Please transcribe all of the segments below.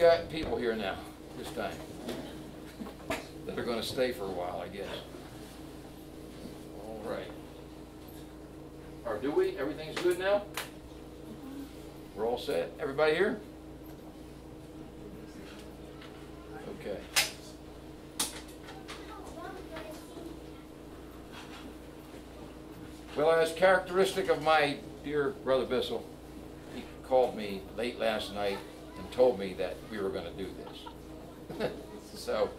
got people here now, this time, that are gonna stay for a while, I guess. All right. Or do we? Everything's good now? We're all set? Everybody here? Okay. Well, as characteristic of my dear brother Bissol, he called me late last night and told me that we were gonna do this. So,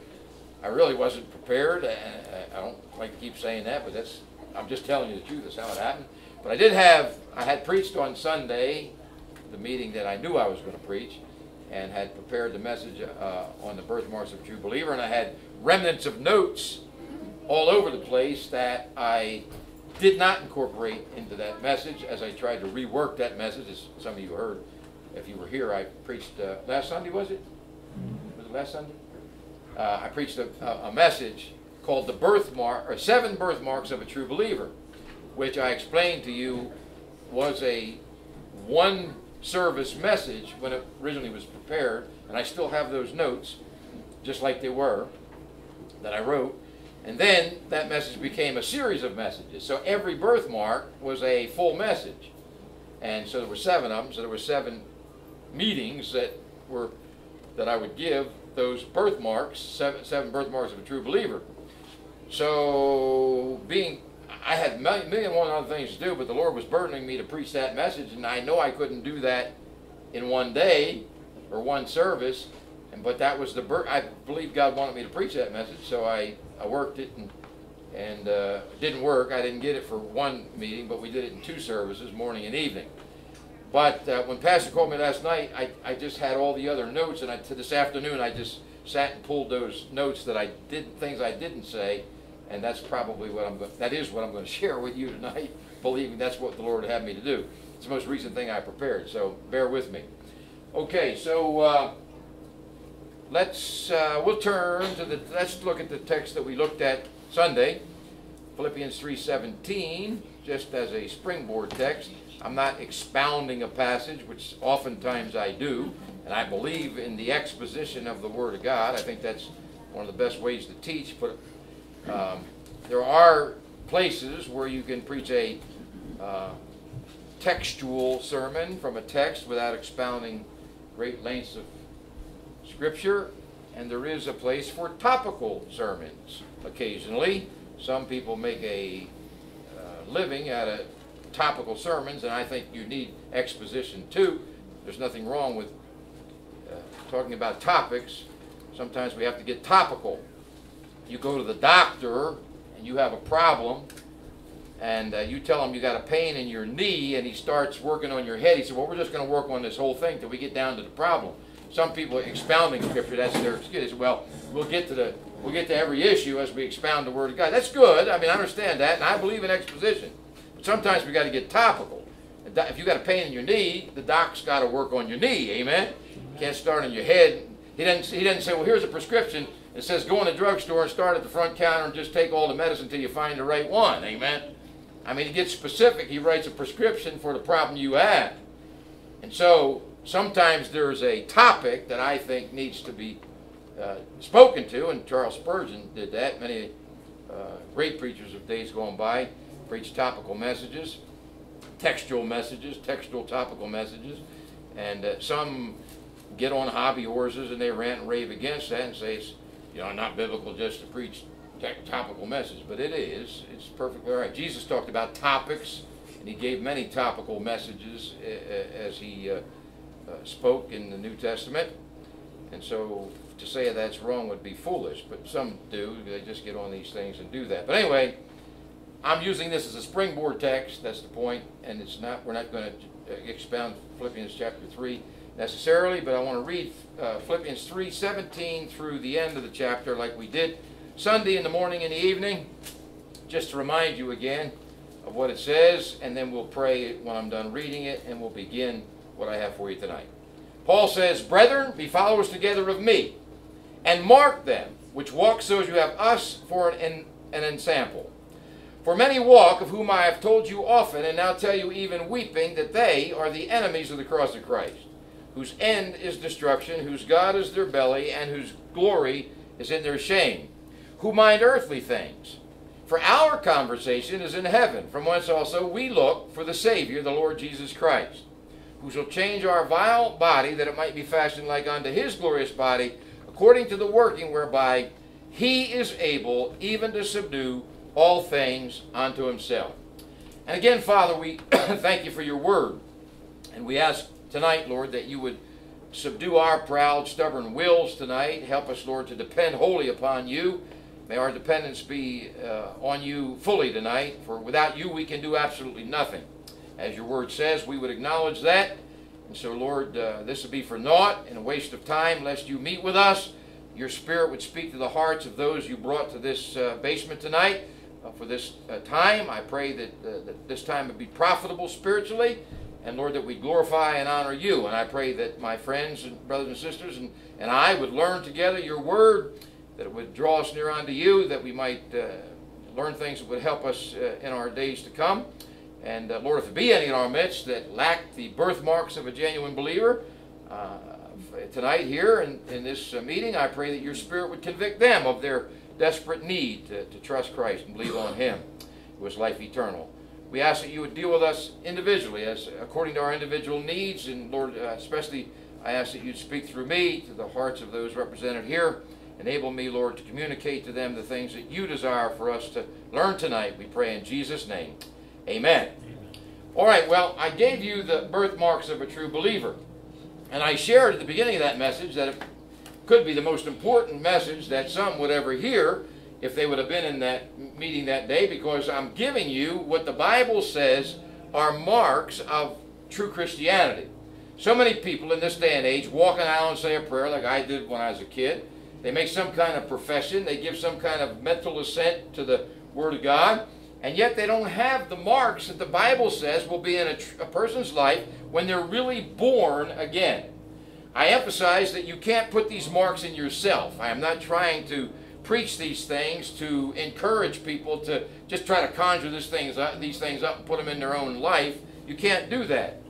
I really wasn't prepared, I- don't like to keep saying that, but that's, I'm just telling you the truth, that's how it happened. But I did have, I had preached on Sunday, the meeting that I knew I was gonna preach, and had prepared the message, uh, on the birthmarks of true believer, and I had remnants of notes all over the place that I did not incorporate into that message as I tried to rework that message, as some of you heard. If you were here, I preached, uh, last Sunday, was it? Was it last Sunday? Uh, I preached a, a, message called the birthmark, or seven birthmarks of a true believer, which I explained to you was a one service message when it originally was prepared, and I still have those notes, just like they were, that I wrote. And then that message became a series of messages. So every birthmark was a full message. And so there were seven of them. So there were seven meetings that were that I would give those birthmarks, seven, seven birthmarks of a true believer. So being, I had million, million one other things to do, but the Lord was burdening me to preach that message, and I know I couldn't do that in one day or one service. And but that was the bur- I believe God wanted me to preach that message, so I, I worked it and and uh, didn't work. I didn't get it for one meeting, but we did it in two services, morning and evening. But uh, when Pastor called me last night, I, I just had all the other notes, and I, to this afternoon I just sat and pulled those notes that I did things I didn't say, and that's probably what I'm. That is what I'm going to share with you tonight, believing that's what the Lord had me to do. It's the most recent thing I prepared, so bear with me. Okay, so uh, let's uh, we'll turn to the let's look at the text that we looked at Sunday, Philippians 3:17, just as a springboard text. I'm not expounding a passage, which oftentimes I do, and I believe in the exposition of the Word of God. I think that's one of the best ways to teach. But um, there are places where you can preach a uh, textual sermon from a text without expounding great lengths of Scripture, and there is a place for topical sermons occasionally. Some people make a uh, living out of topical sermons, and I think you need exposition too. There's nothing wrong with uh, talking about topics. Sometimes we have to get topical. You go to the doctor and you have a problem, and uh, you tell him you got a pain in your knee, and he starts working on your head. He said, "Well, we're just going to work on this whole thing till we get down to the problem." Some people expounding scripture, that's their excuse. They say, Well, we'll get to the we'll get to every issue as we expound the word of God. That's good. I mean, I understand that, and I believe in exposition. But sometimes we got to get topical. If you got a pain in your knee, the doc's got to work on your knee. Amen. Can't start on your head. He didn't. He didn't say, "Well, here's a prescription." It says, "Go in the drugstore and start at the front counter and just take all the medicine until you find the right one." Amen. I mean, he gets specific. He writes a prescription for the problem you have, and so sometimes there's a topic that I think needs to be uh, spoken to, and Charles Spurgeon did that. Many uh, great preachers of days gone by preach topical messages, textual messages, textual topical messages, and uh, some get on hobby horses and they rant and rave against that and say it's you know not biblical just to preach topical message, but it is. It's perfectly all right. Jesus talked about topics, and he gave many topical messages uh, as he uh, spoke in the New Testament. And so to say that's wrong would be foolish, but some do. They just get on these things and do that. But anyway, I'm using this as a springboard text. That's the point, and it's not. We're not going to expound Philippians chapter three necessarily, but I want to read uh, Philippians three seventeen through the end of the chapter, like we did Sunday in the morning and the evening, just to remind you again of what it says, and then we'll pray when I'm done reading it, and we'll begin what I have for you tonight. Paul says, Brethren, be followers together of me, and mark them which walk so as you have us for an, an ensample. For many walk, of whom I have told you often, and now tell you even weeping, that they are the enemies of the cross of Christ, whose end is destruction, whose God is their belly, and whose glory is in their shame, who mind earthly things. For our conversation is in heaven, from whence also we look for the Savior, the Lord Jesus Christ, who shall change our vile body, that it might be fashioned like unto his glorious body, according to the working whereby he is able even to subdue all things unto himself. And again, Father, we thank you for your word. And we ask tonight, Lord, that you would subdue our proud, stubborn wills tonight. Help us, Lord, to depend wholly upon you. May our dependence be uh, on you fully tonight, for without you we can do absolutely nothing. As your word says, we would acknowledge that. And so, Lord, uh, this would be for naught and a waste of time, lest you meet with us. Your spirit would speak to the hearts of those you brought to this uh, basement tonight uh, for this uh, time. I pray that, uh, that this time would be profitable spiritually, and Lord, that we glorify and honor you. And I pray that my friends and brothers and sisters and, and I would learn together your word, that it would draw us near unto you, that we might uh, learn things that would help us uh, in our days to come. And Lord, if there be any in our midst that lack the birthmarks of a genuine believer, tonight here in, in this meeting, I pray that your Spirit would convict them of their desperate need to, to trust Christ and believe on Him who is life eternal. We ask that you would deal with us individually, as according to our individual needs, and Lord, uh, especially I ask that you'd speak through me to the hearts of those represented here. Enable me, Lord, to communicate to them the things that you desire for us to learn tonight. We pray in Jesus' name. Amen. Amen. All right, well, I gave you the birthmarks of a true believer. And I shared at the beginning of that message that could be the most important message that some would ever hear if they would have been in that meeting that day because I'm giving you what the Bible says are marks of true Christianity. So many people in this day and age walk an aisle and say a prayer like I did when I was a kid. They make some kind of profession. They give some kind of mental assent to the Word of God. And yet they don't have the marks that the Bible says will be in a, a person's life when they're really born again. I emphasize that you can't put these marks in yourself. I am not trying to preach these things to encourage people to just try to conjure these things up, these things up and put them in their own life. You can't do that.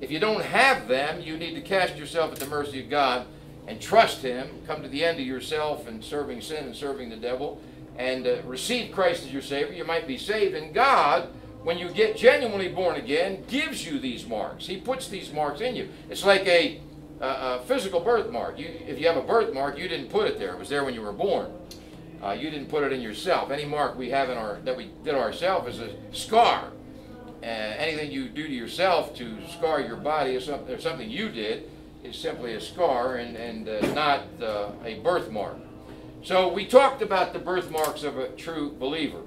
If you don't have them, you need to cast yourself at the mercy of God and trust Him. Come to the end of yourself and serving sin and serving the devil and uh, receive Christ as your Savior. You might be saved. And God when you get genuinely born again, gives you these marks. He puts these marks in you. It's like a, a, physical birthmark. You, if you have a birthmark, you didn't put it there. It was there when you were born. Uh, you didn't put it in yourself. Any mark we have in our that we did ourselves is a scar. Uh, anything you do to yourself to scar your body or something, or something you did is simply a scar and, and uh, not uh, a birthmark. So we talked about the birthmarks of a true believer.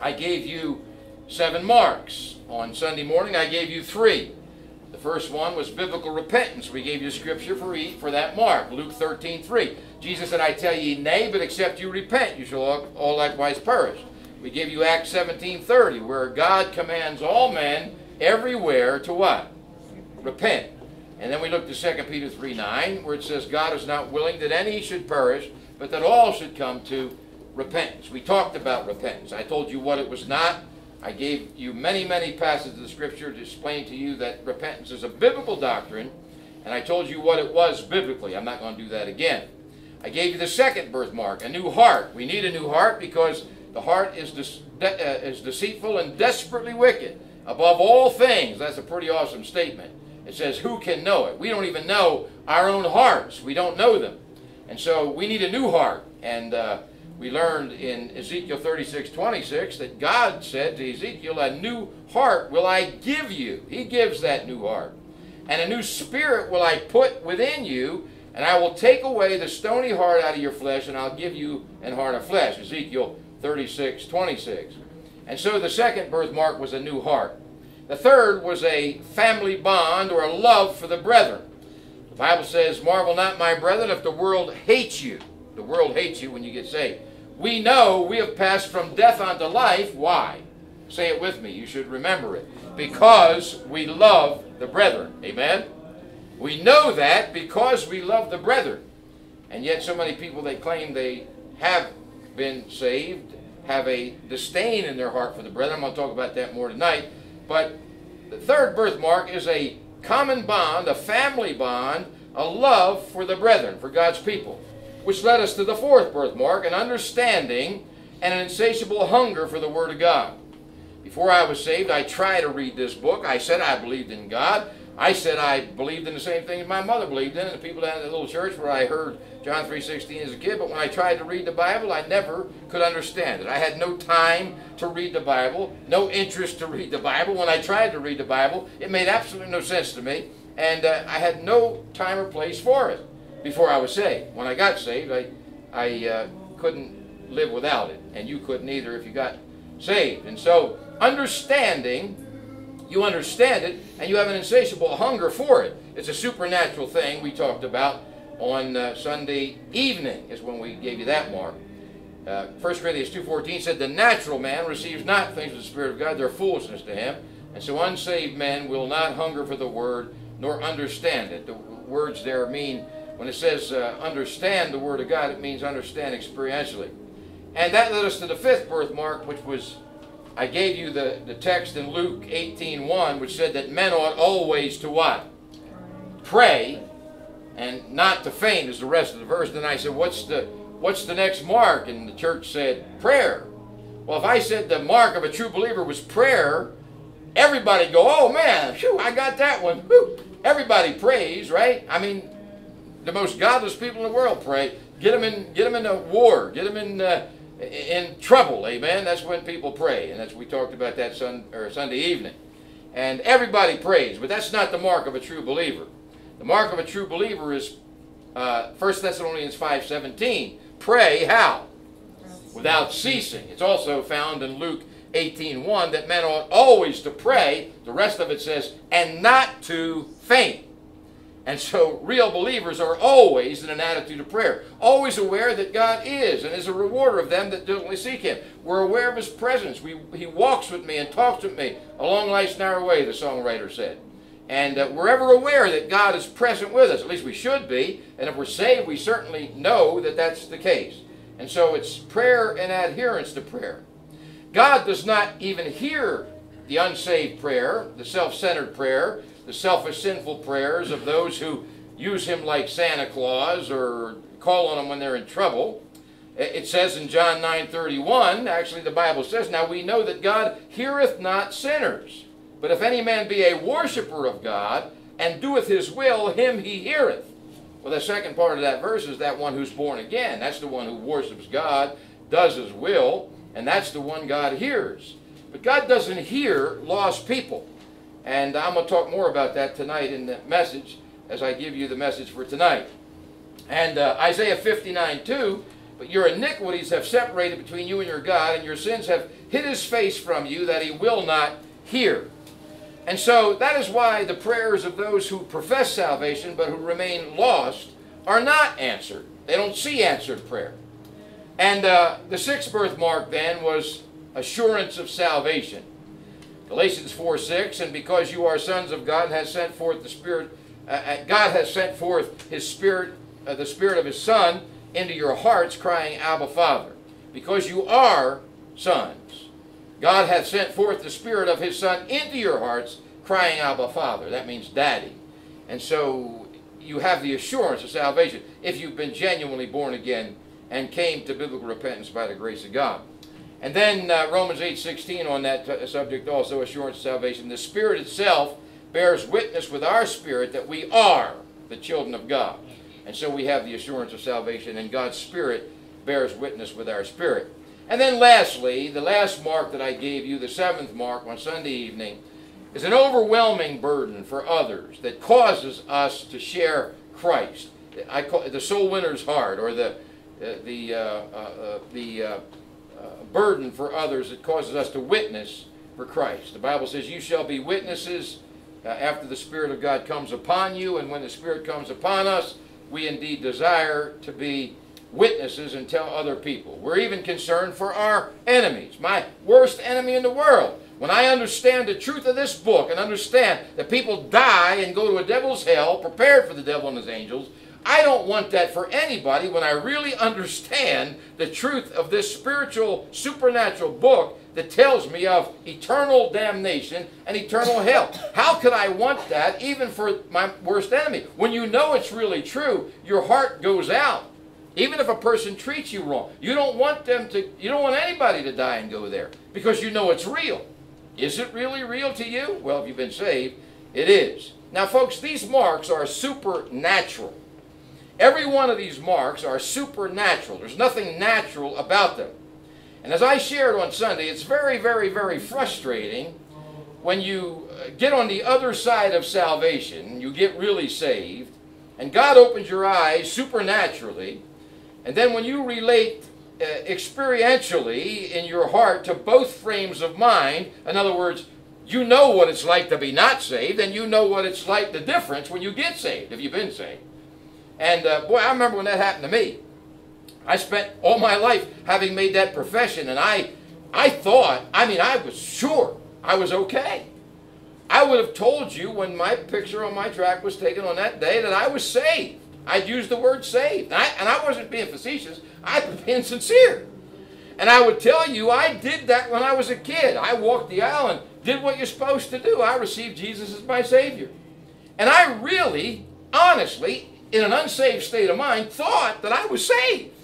I gave you seven marks. On Sunday morning, I gave you three. First one was biblical repentance. We gave you scripture for, for that mark, Luke 13, 3. Jesus said, I tell ye nay, but except you repent, you shall all, all likewise perish. We give you Acts 17, 30, where God commands all men everywhere to what? Repent. And then we look to 2 Peter 3, 9, where it says, God is not willing that any should perish, but that all should come to repentance. We talked about repentance. I told you what it was not. I gave you many, many passages of Scripture to explain to you that repentance is a biblical doctrine, and I told you what it was biblically. I'm not going to do that again. I gave you the second birthmark, a new heart. We need a new heart because the heart is, de uh, is deceitful and desperately wicked. Above all things, that's a pretty awesome statement. It says, Who can know it? We don't even know our own hearts. We don't know them. And so we need a new heart. And uh, we learned in Ezekiel 36, 26 that God said to Ezekiel, A new heart will I give you. He gives that new heart. And a new spirit will I put within you, and I will take away the stony heart out of your flesh, and I'll give you an heart of flesh. Ezekiel 36, 26. And so the second birthmark was a new heart. The third was a family bond or a love for the brethren. The Bible says, Marvel not, my brethren, if the world hates you. The world hates you when you get saved we know we have passed from death unto life. Why? Say it with me. You should remember it. Because we love the brethren. Amen? We know that because we love the brethren. And yet so many people, they claim they have been saved, have a disdain in their heart for the brethren. I'm going to talk about that more tonight. But the third birthmark is a common bond, a family bond, a love for the brethren, for God's people. Which led us to the fourth birthmark, an understanding and an insatiable hunger for the Word of God. Before I was saved, I tried to read this book. I said I believed in God. I said I believed in the same things my mother believed in, and the people down at the little church where I heard John 3.16 as a kid, but when I tried to read the Bible, I never could understand it. I had no time to read the Bible, no interest to read the Bible. When I tried to read the Bible, it made absolutely no sense to me, and uh, I had no time or place for it before I was saved. When I got saved, I, I uh, couldn't live without it, and you couldn't either if you got saved. And so, understanding you understand it, and you have an insatiable hunger for it. It's a supernatural thing we talked about on uh, Sunday evening, is when we gave you that mark. Uh, 1 Corinthians 2.14 said, The natural man receives not things of the Spirit of God, they're foolishness to him. And so unsaved men will not hunger for the word, nor understand it. The words there mean, when it says uh, understand the word of God, it means understand experientially. And that led us to the fifth birthmark, which was I gave you the, the text in Luke 18.1, which said that men ought always to what? Pray, and not to faint is the rest of the verse. Then I said, what's the, what's the next mark? And the church said, prayer. Well, if I said the mark of a true believer was prayer, everybody go, oh man, whew, I got that one. Whew. Everybody prays, right? I mean, the most godless people in the world pray. Get them in, get them in a war. Get them in... Uh, in trouble, amen. That's when people pray, and that's we talked about that sun, or Sunday evening. And everybody prays, but that's not the mark of a true believer. The mark of a true believer is uh, 1 Thessalonians 5.17. Pray how? Without ceasing. It's also found in Luke 18.1 that men ought always to pray. The rest of it says, and not to faint. And so real believers are always in an attitude of prayer, always aware that God is and is a rewarder of them that diligently seek Him. We're aware of His presence. We, he walks with me and talks with me along life's narrow way, the songwriter said. And uh, we're ever aware that God is present with us. At least we should be. And if we're saved, we certainly know that that's the case. And so it's prayer and adherence to prayer. God does not even hear the unsaved prayer, the self-centered prayer, the selfish, sinful prayers of those who use him like Santa Claus or call on him when they're in trouble. It says in John 9:31, actually the Bible says, "Now we know that God heareth not sinners, but if any man be a worshipper of God and doeth his will, him he heareth." Well, the second part of that verse is that one who's born again. That's the one who worships God, does his will, and that's the one God hears. But God doesn't hear lost people. And I'm going to talk more about that tonight in the message as I give you the message for tonight. And uh, Isaiah 59 2, but your iniquities have separated between you and your God, and your sins have hid his face from you that he will not hear. And so that is why the prayers of those who profess salvation but who remain lost are not answered. They don't see answered prayer. And uh, the sixth birthmark then was assurance of salvation. Galatians 4 6, and because you are sons of God has sent forth the Spirit, uh, uh, God has sent forth His Spirit, uh, the Spirit of His Son, into your hearts, crying, Abba, Father. Because you are sons. God hath sent forth the Spirit of His Son into your hearts, crying, Abba, Father. That means daddy. And so you have the assurance of salvation if you've been genuinely born again and came to biblical repentance by the grace of God. And then uh, Romans 8.16 on that subject also, assurance of salvation. The Spirit itself bears witness with our spirit that we are the children of God. And so we have the assurance of salvation, and God's Spirit bears witness with our spirit. And then lastly, the last mark that I gave you, the seventh mark on Sunday evening, is an overwhelming burden for others that causes us to share Christ. I call it the soul winner's heart, or the uh, the uh, uh, uh the uh, burden for others that causes us to witness for Christ. The Bible says, You shall be witnesses uh, after the Spirit of God comes upon you, and when the Spirit comes upon us, we indeed desire to be witnesses and tell other people. We're even concerned for our enemies. My worst enemy in the world. When I understand the truth of this book and understand that people die and go to a devil's hell, prepared for the devil and his angels, I don't want that for anybody when I really understand the truth of this spiritual, supernatural book that tells me of eternal damnation and eternal hell. How could I want that even for my worst enemy? When you know it's really true, your heart goes out. Even if a person treats you wrong, you don't want them to, you don't want anybody to die and go there because you know it's real. Is it really real to you? Well, if you've been saved, it is. Now, folks, these marks are supernatural. Every one of these marks are supernatural. There's nothing natural about them. And as I shared on Sunday, it's very, very, very frustrating when you uh, get on the other side of salvation, you get really saved, and God opens your eyes supernaturally, and then when you relate uh, experientially in your heart to both frames of mind, in other words, you know what it's like to be not saved, and you know what it's like, the difference when you get saved, if you've been saved. And uh, boy, I remember when that happened to me. I spent all my life having made that profession, and I, I thought, I mean, I was sure I was okay. I would have told you when my picture on my track was taken on that day that I was saved. I'd use the word saved. And I, and I wasn't being facetious, I was being sincere. And I would tell you, I did that when I was a kid. I walked the aisle and did what you're supposed to do. I received Jesus as my Savior. And I really, honestly, in an unsaved state of mind, thought that I was saved.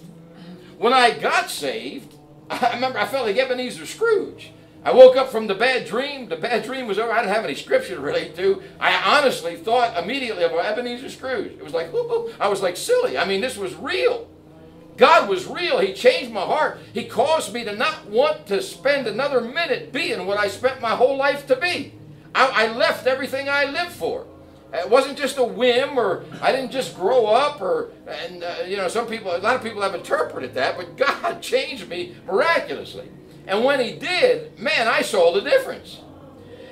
When I got saved, I remember I felt like Ebenezer Scrooge. I woke up from the bad dream. The bad dream was over. I didn't have any scripture to relate to. I honestly thought immediately of Ebenezer Scrooge. It was like, I was like silly. I mean, this was real. God was real. He changed my heart. He caused me to not want to spend another minute being what I spent my whole life to be. I, I left everything I lived for. It wasn't just a whim, or I didn't just grow up, or and uh, you know, some people, a lot of people have interpreted that, but God changed me miraculously. And when He did, man, I saw the difference.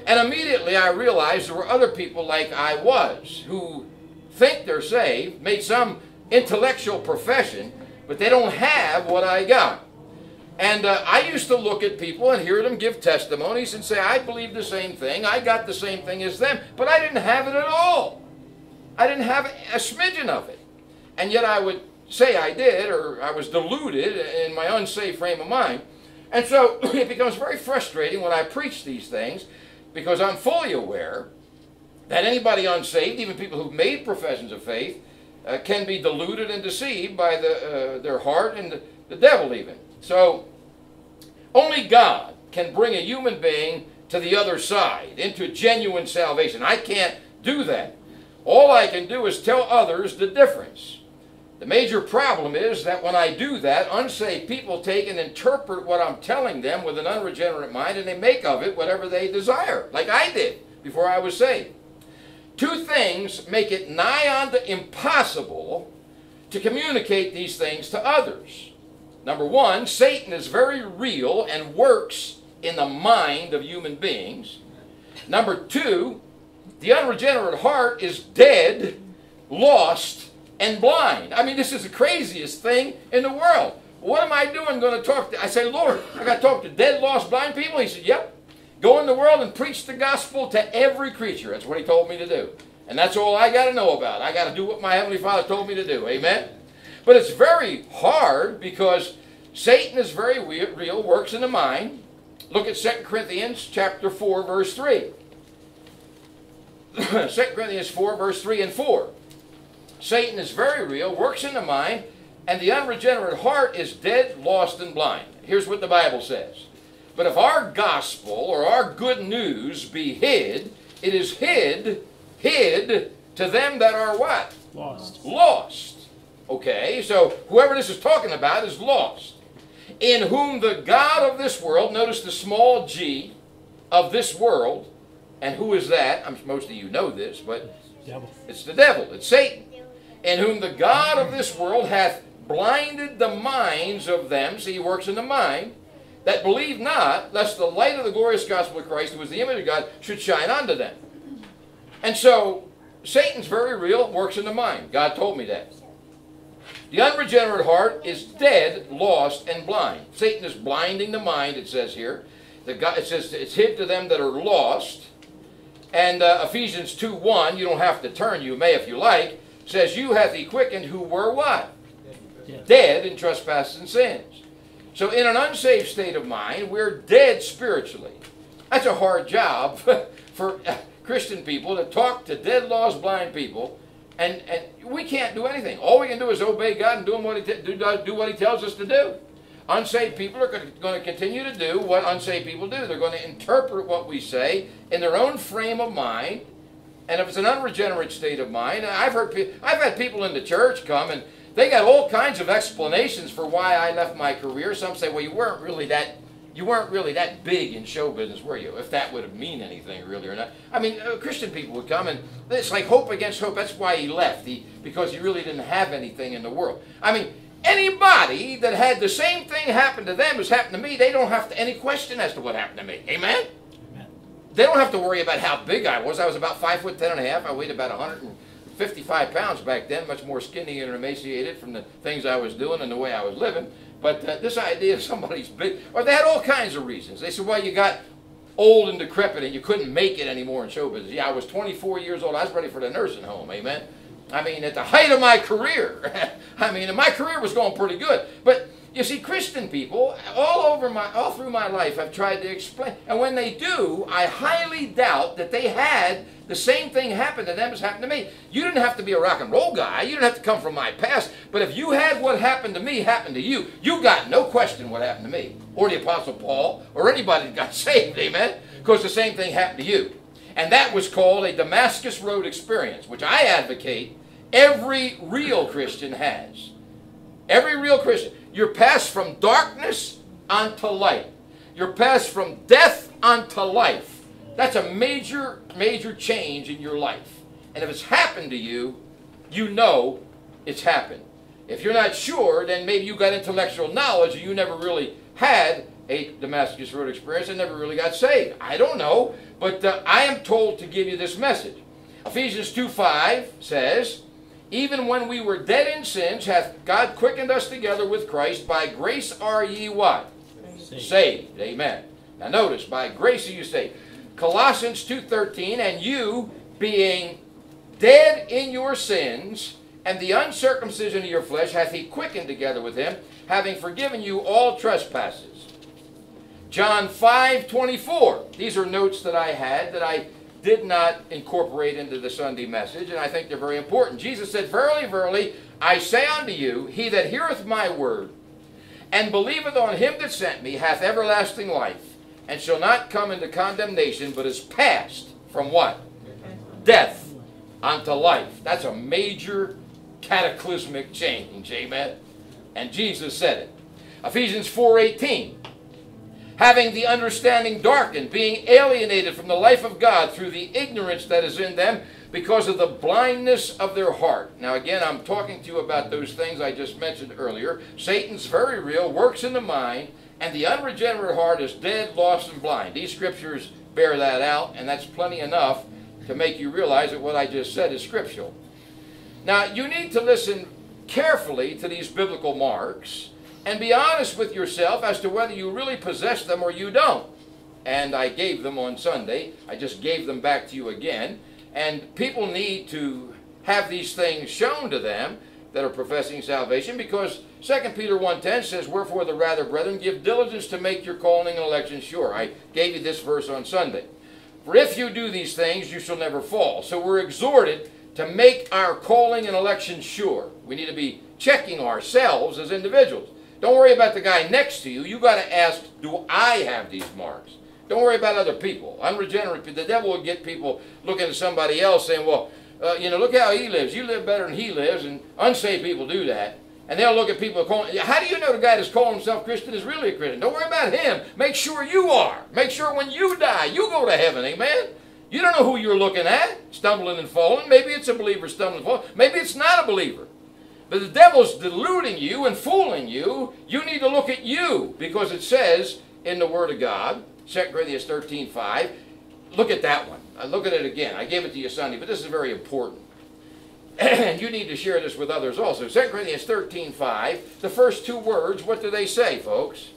And immediately I realized there were other people like I was who think they're saved, made some intellectual profession, but they don't have what I got. And uh, I used to look at people and hear them give testimonies and say, I believe the same thing. I got the same thing as them. But I didn't have it at all. I didn't have a smidgen of it. And yet I would say I did, or I was deluded in my unsafe frame of mind. And so it becomes very frustrating when I preach these things because I'm fully aware that anybody unsaved, even people who've made professions of faith, uh, can be deluded and deceived by the, uh, their heart and the, the devil even. So, only God can bring a human being to the other side, into genuine salvation. I can't do that. All I can do is tell others the difference. The major problem is that when I do that, unsaved people take and interpret what I'm telling them with an unregenerate mind and they make of it whatever they desire, like I did before I was saved. Two things make it nigh on to impossible to communicate these things to others. Number one, Satan is very real and works in the mind of human beings. Number two, the unregenerate heart is dead, lost, and blind. I mean, this is the craziest thing in the world. What am I doing going to talk to? I say, Lord, I got to talk to dead, lost, blind people? He said, yep. Go in the world and preach the gospel to every creature. That's what he told me to do. And that's all I got to know about. I got to do what my Heavenly Father told me to do. Amen? But it's very hard because Satan is very real, works in the mind. Look at 2 Corinthians chapter 4, verse 3. 2 Corinthians 4, verse 3 and 4. Satan is very real, works in the mind, and the unregenerate heart is dead, lost, and blind. Here's what the Bible says. But if our gospel or our good news be hid, it is hid, hid to them that are what? Lost. Lost. Okay, so whoever this is talking about is lost. In whom the God of this world, notice the small g of this world, and who is that? I'm, most of you know this, but devil. it's the devil, it's Satan. In whom the God of this world hath blinded the minds of them, see, he works in the mind, that believe not, lest the light of the glorious gospel of Christ, who is the image of God, should shine unto them. And so, Satan's very real, works in the mind. God told me that. The unregenerate heart is dead, lost, and blind. Satan is blinding the mind, it says here. The God, it says it's hid to them that are lost. And uh, Ephesians 2 1, you don't have to turn, you may if you like, says, You hath he quickened who were what? Dead. Dead in trespasses and sins. So, in an unsaved state of mind, we're dead spiritually. That's a hard job for Christian people to talk to dead, lost, blind people, and, and we can't do anything. All we can do is obey God and do what He, do, do what he tells us to do. Unsaved people are going to continue to do what unsaved people do. They're going to interpret what we say in their own frame of mind. And if it's an unregenerate state of mind, I've heard, I've had people in the church come and they got all kinds of explanations for why I left my career. Some say, "Well, you weren't really that, you weren't really that big in show business, were you?" If that would have mean anything really or not. I mean, uh, Christian people would come and it's like hope against hope. That's why he left. He because he really didn't have anything in the world. I mean, Anybody that had the same thing happen to them as happened to me, they don't have to, any question as to what happened to me. Amen? Amen? They don't have to worry about how big I was. I was about five foot ten and a half. I weighed about 155 pounds back then, much more skinny and emaciated from the things I was doing and the way I was living. But uh, this idea of somebody's big, or they had all kinds of reasons. They said, well, you got old and decrepit and you couldn't make it anymore in show business. Yeah, I was 24 years old. I was ready for the nursing home. Amen? I mean, at the height of my career. I mean, my career was going pretty good. But you see, Christian people all over my, all through my life, have tried to explain, and when they do, I highly doubt that they had the same thing happen to them as happened to me. You didn't have to be a rock and roll guy. You didn't have to come from my past. But if you had what happened to me happen to you, you got no question what happened to me, or the Apostle Paul, or anybody that got saved. Amen. Because the same thing happened to you. And that was called a Damascus Road experience, which I advocate every real Christian has. Every real Christian. You're passed from darkness unto light. You're passed from death unto life. That's a major, major change in your life. And if it's happened to you, you know it's happened. If you're not sure, then maybe you got intellectual knowledge and you never really had a Damascus Road experience and never really got saved. I don't know, but uh, I am told to give you this message. Ephesians 2 5 says, Even when we were dead in sins, hath God quickened us together with Christ. By grace are ye what? Saved. saved. Amen. Now notice, by grace are you saved. Colossians 2.13, And you, being dead in your sins, and the uncircumcision of your flesh, hath he quickened together with him, having forgiven you all trespasses John 5 24. These are notes that I had that I did not incorporate into the Sunday message, and I think they're very important. Jesus said, Verily, verily, I say unto you, he that heareth my word, and believeth on him that sent me, hath everlasting life, and shall not come into condemnation, but is passed from what? Death unto life. That's a major cataclysmic change, amen? And Jesus said it. Ephesians 4.18 having the understanding darkened, being alienated from the life of God through the ignorance that is in them because of the blindness of their heart. Now, again, I'm talking to you about those things I just mentioned earlier. Satan's very real, works in the mind, and the unregenerate heart is dead, lost, and blind. These scriptures bear that out, and that's plenty enough to make you realize that what I just said is scriptural. Now, you need to listen carefully to these biblical marks and be honest with yourself as to whether you really possess them or you don't. And I gave them on Sunday. I just gave them back to you again. And people need to have these things shown to them that are professing salvation because 2 Peter 1.10 says, Wherefore the rather, brethren, give diligence to make your calling and election sure. I gave you this verse on Sunday. For if you do these things, you shall never fall. So we're exhorted to make our calling and election sure. We need to be checking ourselves as individuals. Don't worry about the guy next to you. You got to ask, do I have these marks? Don't worry about other people. Unregenerate. The devil will get people looking at somebody else saying, well, uh, you know, look how he lives. You live better than he lives. And unsaved people do that. And they'll look at people calling, how do you know the guy that's calling himself Christian is really a Christian? Don't worry about him. Make sure you are. Make sure when you die, you go to heaven. Amen? You don't know who you're looking at, stumbling and falling. Maybe it's a believer stumbling and falling. Maybe it's not a believer. But the devil's deluding you and fooling you. You need to look at you because it says in the Word of God, 2 Corinthians 13 5. Look at that one. I look at it again. I gave it to you Sunday, but this is very important. And you need to share this with others also. 2 Corinthians 13 5. The first two words, what do they say, folks?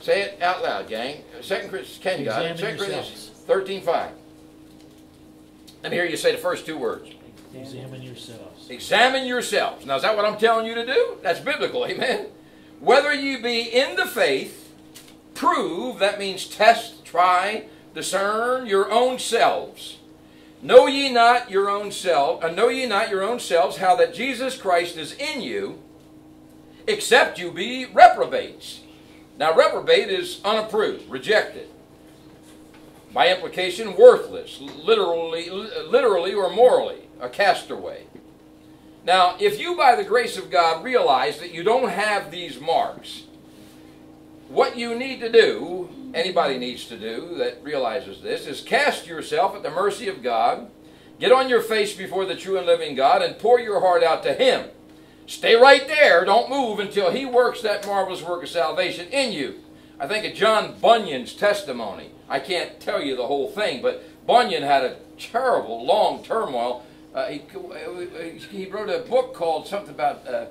Say it out loud, gang. Second Corinthians, Ken got it. 2 Corinthians 13 5. Let me hear you say the first two words. Examine yourselves. Examine yourselves. Now, is that what I'm telling you to do? That's biblical, amen? whether you be in the faith, prove, that means test, try, discern your own selves. Know ye not your own self, uh, know ye not your own selves how that Jesus Christ is in you, except you be reprobates. Now reprobate is unapproved, rejected. By implication, worthless, literally, literally or morally, a castaway. Now, if you, by the grace of God, realize that you don't have these marks, what you need to do, anybody needs to do that realizes this, is cast yourself at the mercy of God, get on your face before the true and living God, and pour your heart out to Him. Stay right there, don't move until He works that marvelous work of salvation in you. I think of John Bunyan's testimony. I can't tell you the whole thing, but Bunyan had a terrible, long turmoil uh, he, he wrote a book called something about uh,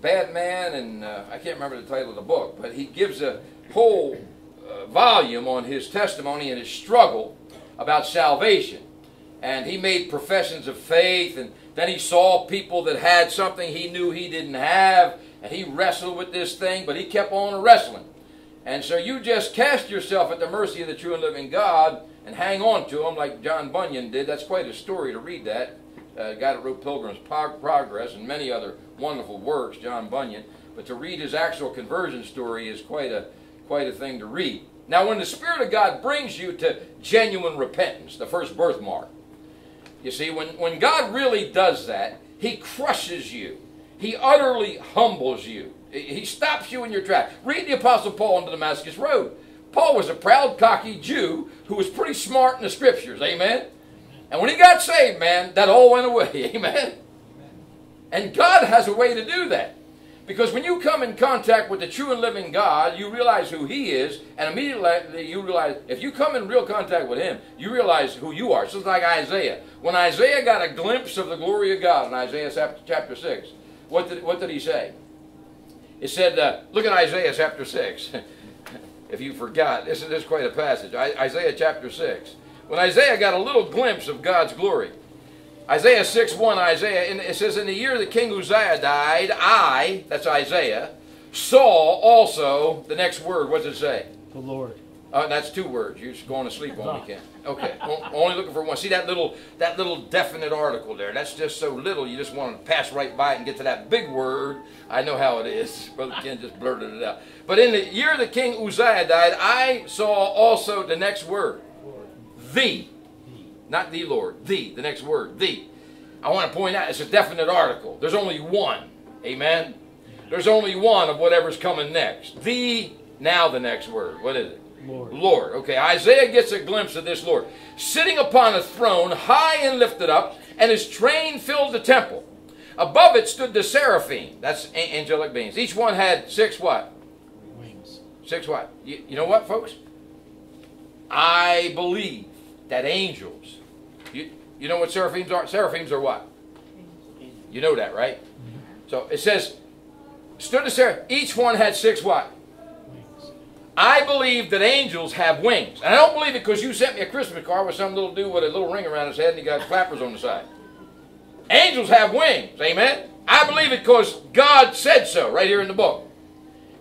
Bad Man, and uh, I can't remember the title of the book, but he gives a whole uh, volume on his testimony and his struggle about salvation. And he made professions of faith, and then he saw people that had something he knew he didn't have, and he wrestled with this thing, but he kept on wrestling. And so you just cast yourself at the mercy of the true and living God and hang on to him like John Bunyan did. That's quite a story to read that uh, guy that wrote Pilgrim's Progress and many other wonderful works, John Bunyan. But to read his actual conversion story is quite a quite a thing to read. Now, when the Spirit of God brings you to genuine repentance, the first birthmark, you see, when, when God really does that, He crushes you. He utterly humbles you. He stops you in your track. Read the Apostle Paul on the Damascus Road. Paul was a proud, cocky Jew who was pretty smart in the Scriptures. Amen? And when he got saved, man, that all went away. Amen. And God has a way to do that. Because when you come in contact with the true and living God, you realize who He is, and immediately you realize, if you come in real contact with Him, you realize who you are. So it's like Isaiah. When Isaiah got a glimpse of the glory of God in Isaiah chapter 6, what did, what did he say? It said, uh, look at Isaiah chapter 6. if you forgot, this is, this is quite a passage. Isaiah chapter 6 when Isaiah got a little glimpse of God's glory. Isaiah 6 1, Isaiah, it says, In the year that King Uzziah died, I, that's Isaiah, saw also, the next word, what does it say? The Lord. Uh, that's two words. You're just going to sleep on me, Ken. Okay, only looking for one. See that little that little definite article there? That's just so little. You just want to pass right by it and get to that big word. I know how it is. Brother Ken just blurted it out. But in the year the King Uzziah died, I saw also the next word the. Not the Lord. The. The next word. The. I want to point out it's a definite article. There's only one. Amen? There's only one of whatever's coming next. The. Now the next word. What is it? Lord. Lord. Okay, Isaiah gets a glimpse of this Lord. Sitting upon a throne, high and lifted up, and his train filled the temple. Above it stood the seraphim. That's angelic beings. Each one had six what? Wings. Six what? You, you know what, folks? I believe that angels, you, you know what seraphims are? Seraphims are what? You know that, right? Mm-hmm. So it says, stood the seraph, each one had six what? I believe that angels have wings. And I don't believe it because you sent me a Christmas card with some little dude with a little ring around his head and he got flappers on the side. Angels have wings, amen? I believe it because God said so right here in the book.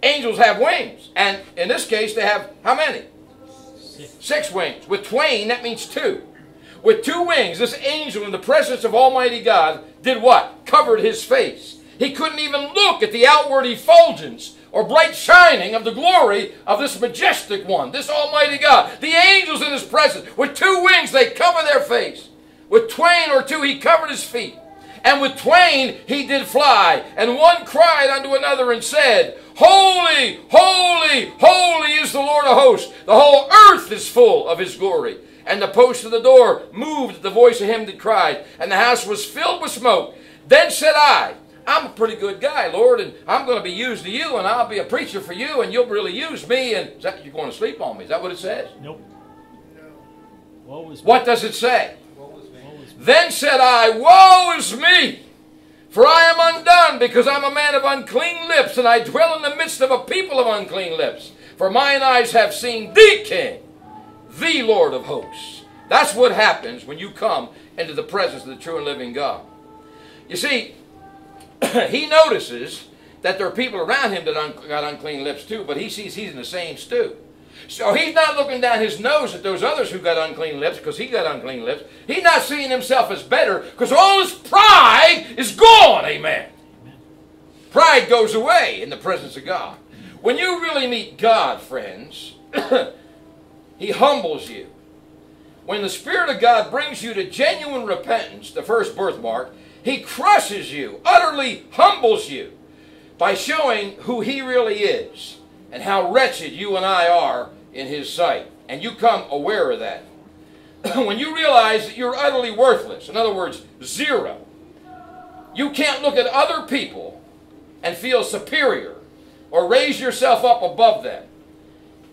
Angels have wings. And in this case, they have how many? Six wings. With twain, that means two. With two wings, this angel in the presence of Almighty God did what? Covered his face. He couldn't even look at the outward effulgence or bright shining of the glory of this majestic one, this Almighty God. The angels in his presence, with two wings, they cover their face. With twain or two, he covered his feet. And with twain he did fly. And one cried unto another and said, Holy, holy, holy is the Lord of hosts. The whole earth is full of his glory. And the post of the door moved at the voice of him that cried, and the house was filled with smoke. Then said I, I'm a pretty good guy, Lord, and I'm going to be used to you, and I'll be a preacher for you, and you'll really use me. And is that you're going to sleep on me? Is that what it says? Nope. No. What does it say? Then said I, Woe is me! For I am undone, because I'm a man of unclean lips, and I dwell in the midst of a people of unclean lips. For mine eyes have seen the King, the Lord of hosts. That's what happens when you come into the presence of the true and living God. You see, he notices that there are people around him that un- got unclean lips too, but he sees he's in the same stew. So he's not looking down his nose at those others who got unclean lips because he got unclean lips. He's not seeing himself as better because all his pride is gone. Amen. Pride goes away in the presence of God. When you really meet God, friends, He humbles you. When the Spirit of God brings you to genuine repentance, the first birthmark, He crushes you, utterly humbles you by showing who He really is and how wretched you and I are in His sight. And you come aware of that. when you realize that you're utterly worthless, in other words, zero, you can't look at other people and feel superior or raise yourself up above them.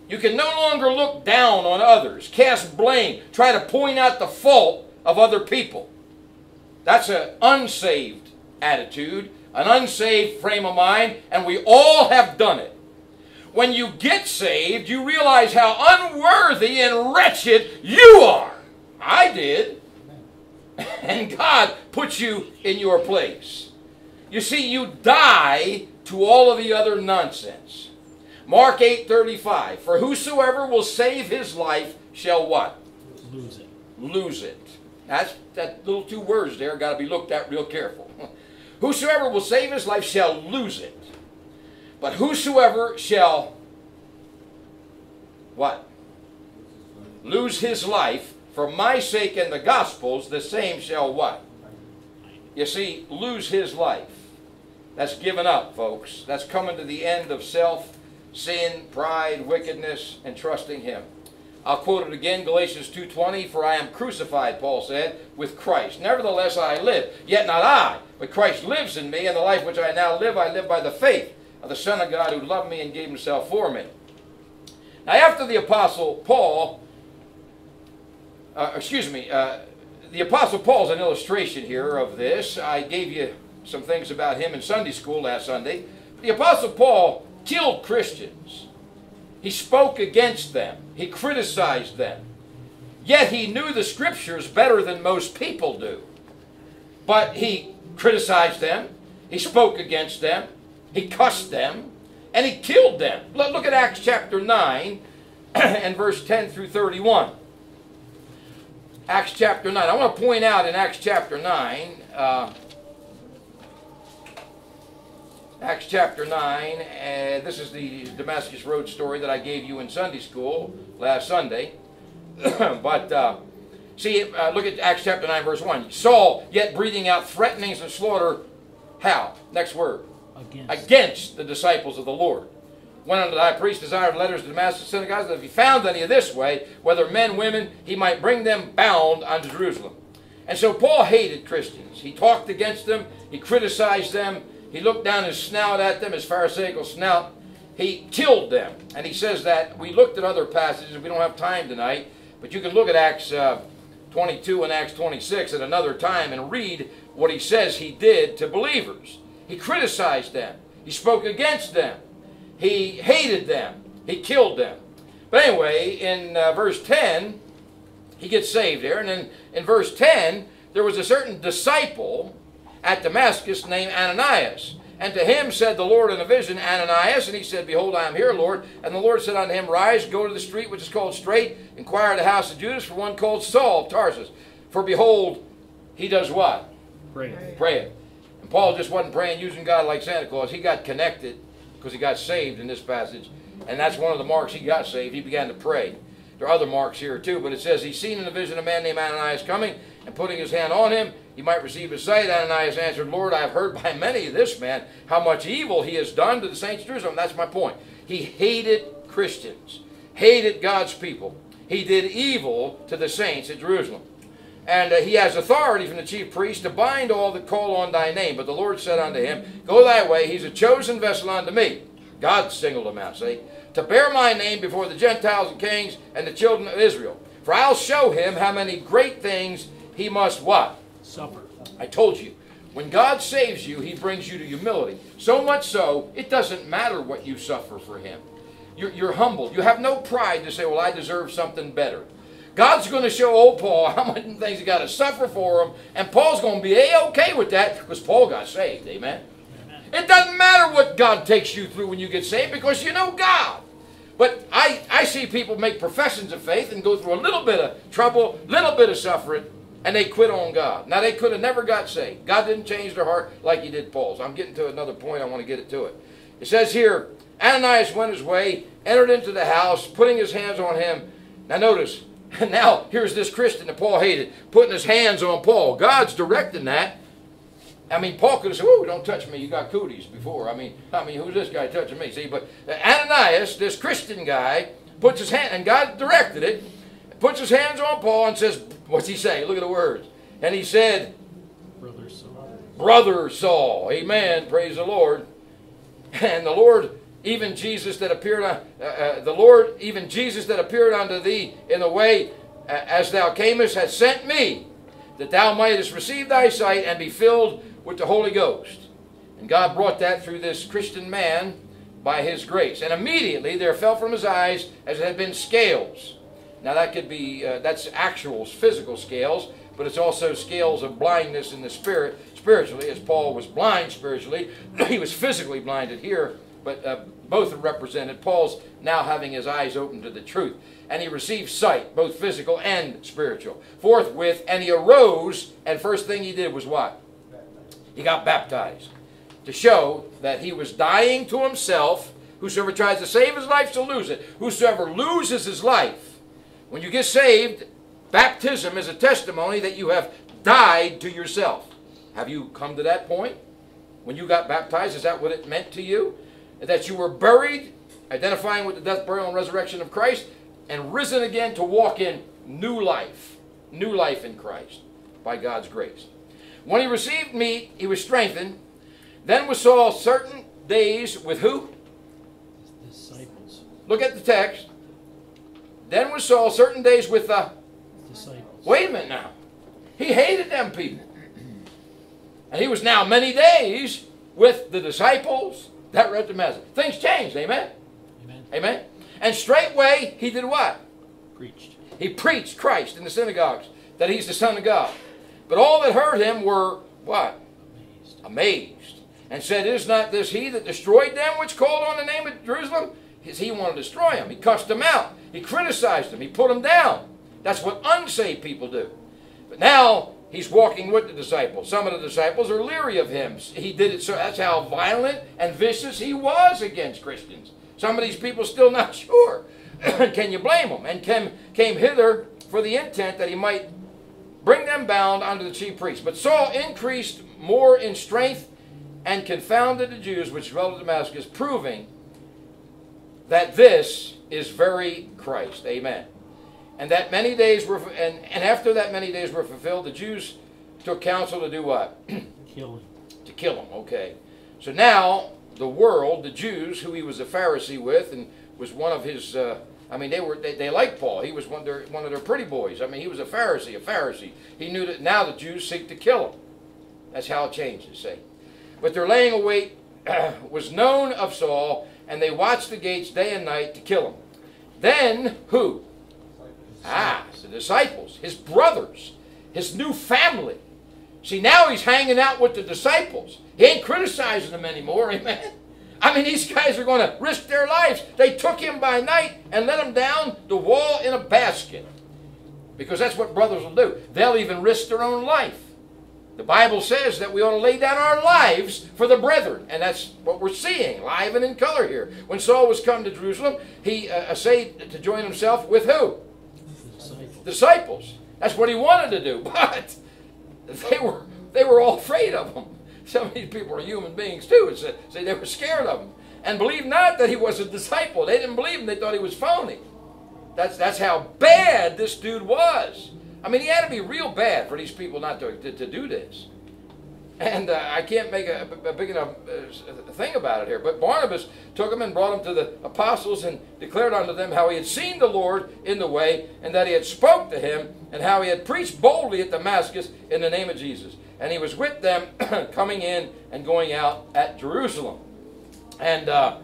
You can no longer look down on others, cast blame, try to point out the fault of other people. That's an unsaved attitude, an unsaved frame of mind, and we all have done it. When you get saved, you realize how unworthy and wretched you are. I did. And God put you in your place. You see, you die to all of the other nonsense. Mark 8:35 For whosoever will save his life shall what? Lose it. Lose it. That's that little two words there got to be looked at real careful. whosoever will save his life shall lose it. But whosoever shall what? Lose his life for my sake and the gospel's, the same shall what? You see, lose his life. That's given up, folks. That's coming to the end of self, sin, pride, wickedness, and trusting him. I'll quote it again, Galatians 2.20, For I am crucified, Paul said, with Christ. Nevertheless I live, yet not I, but Christ lives in me, and the life which I now live, I live by the faith of the Son of God who loved me and gave himself for me. Now after the Apostle Paul, uh, excuse me, uh, the Apostle Paul is an illustration here of this. I gave you some things about him in Sunday school last Sunday. The Apostle Paul killed Christians. He spoke against them. He criticized them. Yet he knew the scriptures better than most people do. But he criticized them. He spoke against them. He cussed them. And he killed them. Look at Acts chapter 9 and verse 10 through 31. Acts chapter 9. I want to point out in Acts chapter 9, uh, Acts chapter 9, and this is the Damascus Road story that I gave you in Sunday school last Sunday. but uh, see, uh, look at Acts chapter 9, verse 1. Saul, yet breathing out threatenings and slaughter, how? Next word. Against. Against the disciples of the Lord. Went unto the high priest, desired letters to Damascus synagogues, that if he found any of this way, whether men, women, he might bring them bound unto Jerusalem. And so Paul hated Christians. He talked against them, he criticized them, he looked down his snout at them, his Pharisaical snout. He killed them. And he says that. We looked at other passages. We don't have time tonight. But you can look at Acts uh, 22 and Acts 26 at another time and read what he says he did to believers. He criticized them. He spoke against them. He hated them. He killed them. But anyway, in uh, verse 10, he gets saved there. And then in verse 10, there was a certain disciple at Damascus named Ananias. And to him said the Lord in a vision, Ananias, and he said, Behold, I am here, Lord. And the Lord said unto him, Rise, go to the street which is called Straight, inquire at the house of Judas for one called Saul of Tarsus. For behold, he does what? Pray. Praying. And Paul just wasn't praying using God like Santa Claus. He got connected because he got saved in this passage. And that's one of the marks he got saved. He began to pray. There are other marks here too, but it says he's seen in a vision a man named Ananias coming and putting his hand on him he might receive his sight. Ananias answered, Lord, I have heard by many of this man how much evil he has done to the saints of Jerusalem. That's my point. He hated Christians, hated God's people. He did evil to the saints at Jerusalem. And uh, he has authority from the chief priest to bind all that call on thy name. But the Lord said unto him, Go thy way, he's a chosen vessel unto me. God singled him out, see, to bear my name before the Gentiles and kings and the children of Israel. For I'll show him how many great things he must what? Suffer. I told you. When God saves you, He brings you to humility. So much so, it doesn't matter what you suffer for Him. You're, you're humbled. You have no pride to say, well, I deserve something better. God's going to show old Paul how many things he got to suffer for him, and Paul's going to be a-okay with that because Paul got saved. Amen? Amen. It doesn't matter what God takes you through when you get saved because you know God. But I, I see people make professions of faith and go through a little bit of trouble, little bit of suffering, and they quit on God. Now they could have never got saved. God didn't change their heart like he did Paul's. I'm getting to another point. I want to get it to it. It says here, Ananias went his way, entered into the house, putting his hands on him. Now notice, now here's this Christian that Paul hated, putting his hands on Paul. God's directing that. I mean, Paul could have said, "Oh, don't touch me. You got cooties before." I mean, I mean, who's this guy touching me? See, but uh, Ananias, this Christian guy, puts his hand, and God directed it, puts his hands on Paul and says, "What's he say? Look at the words." And he said, Brother Saul. "Brother Saul, Amen. Praise the Lord." And the Lord, even Jesus that appeared on uh, uh, the Lord, even Jesus that appeared unto thee in the way uh, as thou camest, has sent me, that thou mightest receive thy sight and be filled with the Holy Ghost. And God brought that through this Christian man by his grace. And immediately there fell from his eyes as it had been scales. Now that could be, uh, that's actual physical scales, but it's also scales of blindness in the spirit, spiritually, as Paul was blind spiritually. he was physically blinded here, but uh, both are represented. Paul's now having his eyes open to the truth. And he received sight, both physical and spiritual. Forthwith, and he arose, and first thing he did was what? he got baptized to show that he was dying to himself. Whosoever tries to save his life shall lose it. Whosoever loses his life, when you get saved, baptism is a testimony that you have died to yourself. Have you come to that point? When you got baptized, is that what it meant to you? That you were buried, identifying with the death, burial, and resurrection of Christ, and risen again to walk in new life. New life in Christ by God's grace. When he received meat, he was strengthened. Then was Saul certain days with who? Disciples. Look at the text. Then was Saul certain days with the. Disciples. Wait a minute now. He hated them people. And he was now many days with the disciples that read the message. Things changed, amen? Amen. Amen? And straightway he did what? Preached. He preached Christ in the synagogues, that he's the Son of God. But all that heard him were what? Amazed. Amazed. And said, Is not this he that destroyed them which called on the name of Jerusalem? His, he wanted to destroy them. He cussed them out. He criticized them. He put them down. That's what unsaved people do. But now he's walking with the disciples. Some of the disciples are leery of him. He did it so that's how violent and vicious he was against Christians. Some of these people still not sure. Can you blame them? And came, came hither for the intent that he might bring them bound unto the chief priests. But Saul increased more in strength and confounded the Jews which dwelt at Damascus, proving that this is very Christ. Amen. And that many days were, and, and after that many days were fulfilled, the Jews took counsel to do what? Killing. to kill him. Okay. So now the world, the Jews, who he was a Pharisee with, and was one of his. Uh, I mean, they were they, they liked Paul. He was one of, their, one of their pretty boys. I mean, he was a Pharisee, a Pharisee. He knew that now the Jews seek to kill him. That's how it changes. See, but their laying await was known of Saul, and they watched the gates day and night to kill him. Then who? Ah, the disciples, his brothers, his new family. See, now he's hanging out with the disciples. He ain't criticizing them anymore, amen? I mean, these guys are going to risk their lives. They took him by night and let him down the wall in a basket. Because that's what brothers will do. They'll even risk their own life. The Bible says that we ought to lay down our lives for the brethren. And that's what we're seeing, live and in color here. When Saul was come to Jerusalem, he uh, essayed to join himself with who? Disciples. disciples. That's what he wanted to do, but they were they were all afraid of him. Some of these people are human beings too. A, see, they were scared of him and believed not that he was a disciple. They didn't believe him. They thought he was phony. That's that's how bad this dude was. I mean, he had to be real bad for these people not to to, to do this. And uh, I can't make a, a big enough uh, thing about it here. But Barnabas took him and brought him to the apostles and declared unto them how he had seen the Lord in the way, and that he had spoke to him, and how he had preached boldly at Damascus in the name of Jesus. And he was with them coming in and going out at Jerusalem. And uh,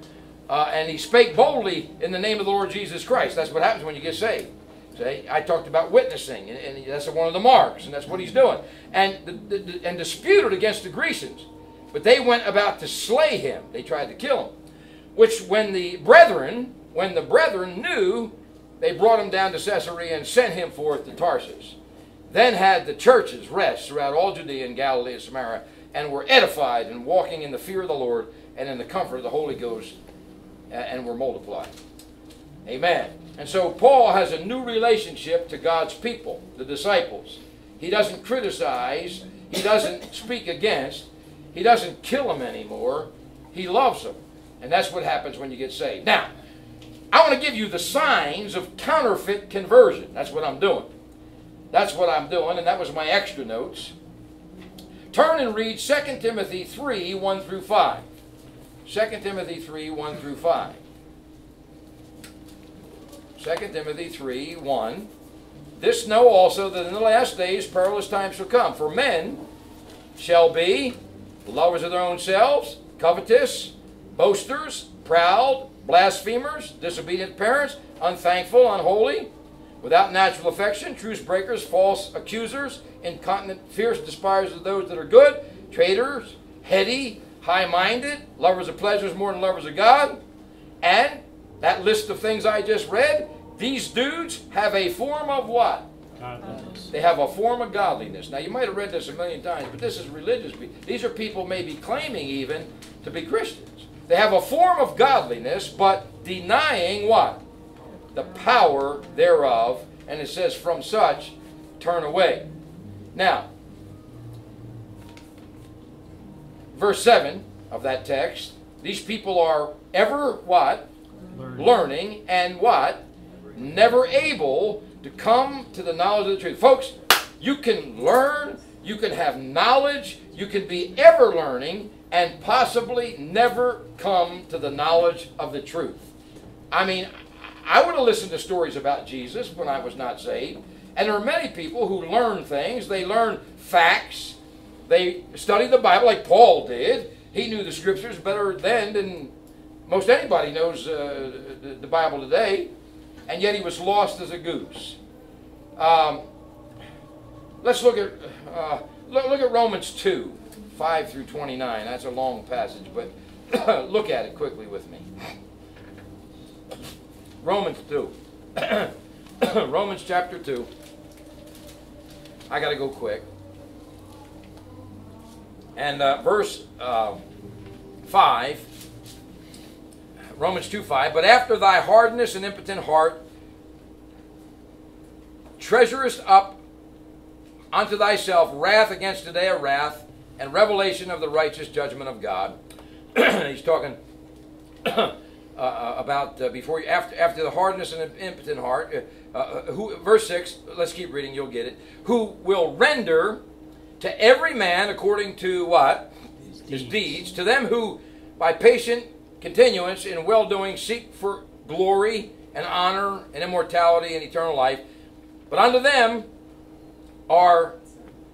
uh, and he spake boldly in the name of the Lord Jesus Christ. That's what happens when you get saved. See, I talked about witnessing, and, and that's one of the marks, and that's what he's doing. And the, the, and disputed against the Grecians. But they went about to slay him. They tried to kill him. Which when the brethren, when the brethren knew, they brought him down to Caesarea and sent him forth to Tarsus. Then had the churches rest throughout all Judea and Galilee and Samaria, and were edified and walking in the fear of the Lord and in the comfort of the Holy Ghost, and were multiplied. Amen. And so Paul has a new relationship to God's people, the disciples. He doesn't criticize, he doesn't speak against, he doesn't kill them anymore. He loves them. And that's what happens when you get saved. Now, I want to give you the signs of counterfeit conversion. That's what I'm doing. That's what I'm doing, and that was my extra notes. Turn and read 2 Timothy 3 1 through 5. 2 Timothy 3 1 through 5. 2 Timothy 3 1. This know also that in the last days perilous times shall come. For men shall be lovers of their own selves, covetous, boasters, proud, blasphemers, disobedient parents, unthankful, unholy, without natural affection, truce breakers, false accusers, incontinent, fierce despisers of those that are good, traitors, heady, high minded, lovers of pleasures more than lovers of God. And that list of things I just read, these dudes have a form of what? Godliness. They have a form of godliness. Now, you might have read this a million times, but this is religious. These are people maybe claiming even to be Christians. They have a form of godliness, but denying what? The power thereof. And it says, from such, turn away. Now, verse 7 of that text, these people are ever what? Learning. learning and what? Never able to come to the knowledge of the truth. Folks, you can learn, you can have knowledge, you can be ever learning, and possibly never come to the knowledge of the truth. I mean, I would have listened to stories about Jesus when I was not saved, and there are many people who learn things. They learn facts. They study the Bible like Paul did. He knew the scriptures better then than most anybody knows uh, the, the Bible today, and yet he was lost as a goose. Um, let's look at uh, look, look at Romans two, five through twenty nine. That's a long passage, but look at it quickly with me. Romans two, Romans chapter two. I got to go quick. And uh, verse uh, five. Romans 2 5. But after thy hardness and impotent heart, treasurest up unto thyself wrath against the day of wrath and revelation of the righteous judgment of God. He's talking uh, uh, about uh, before you, after after the hardness and impotent heart. Uh, uh, who verse six? Let's keep reading. You'll get it. Who will render to every man according to what His his deeds. deeds to them who by patient continuance in well doing seek for glory and honor and immortality and eternal life. But unto them are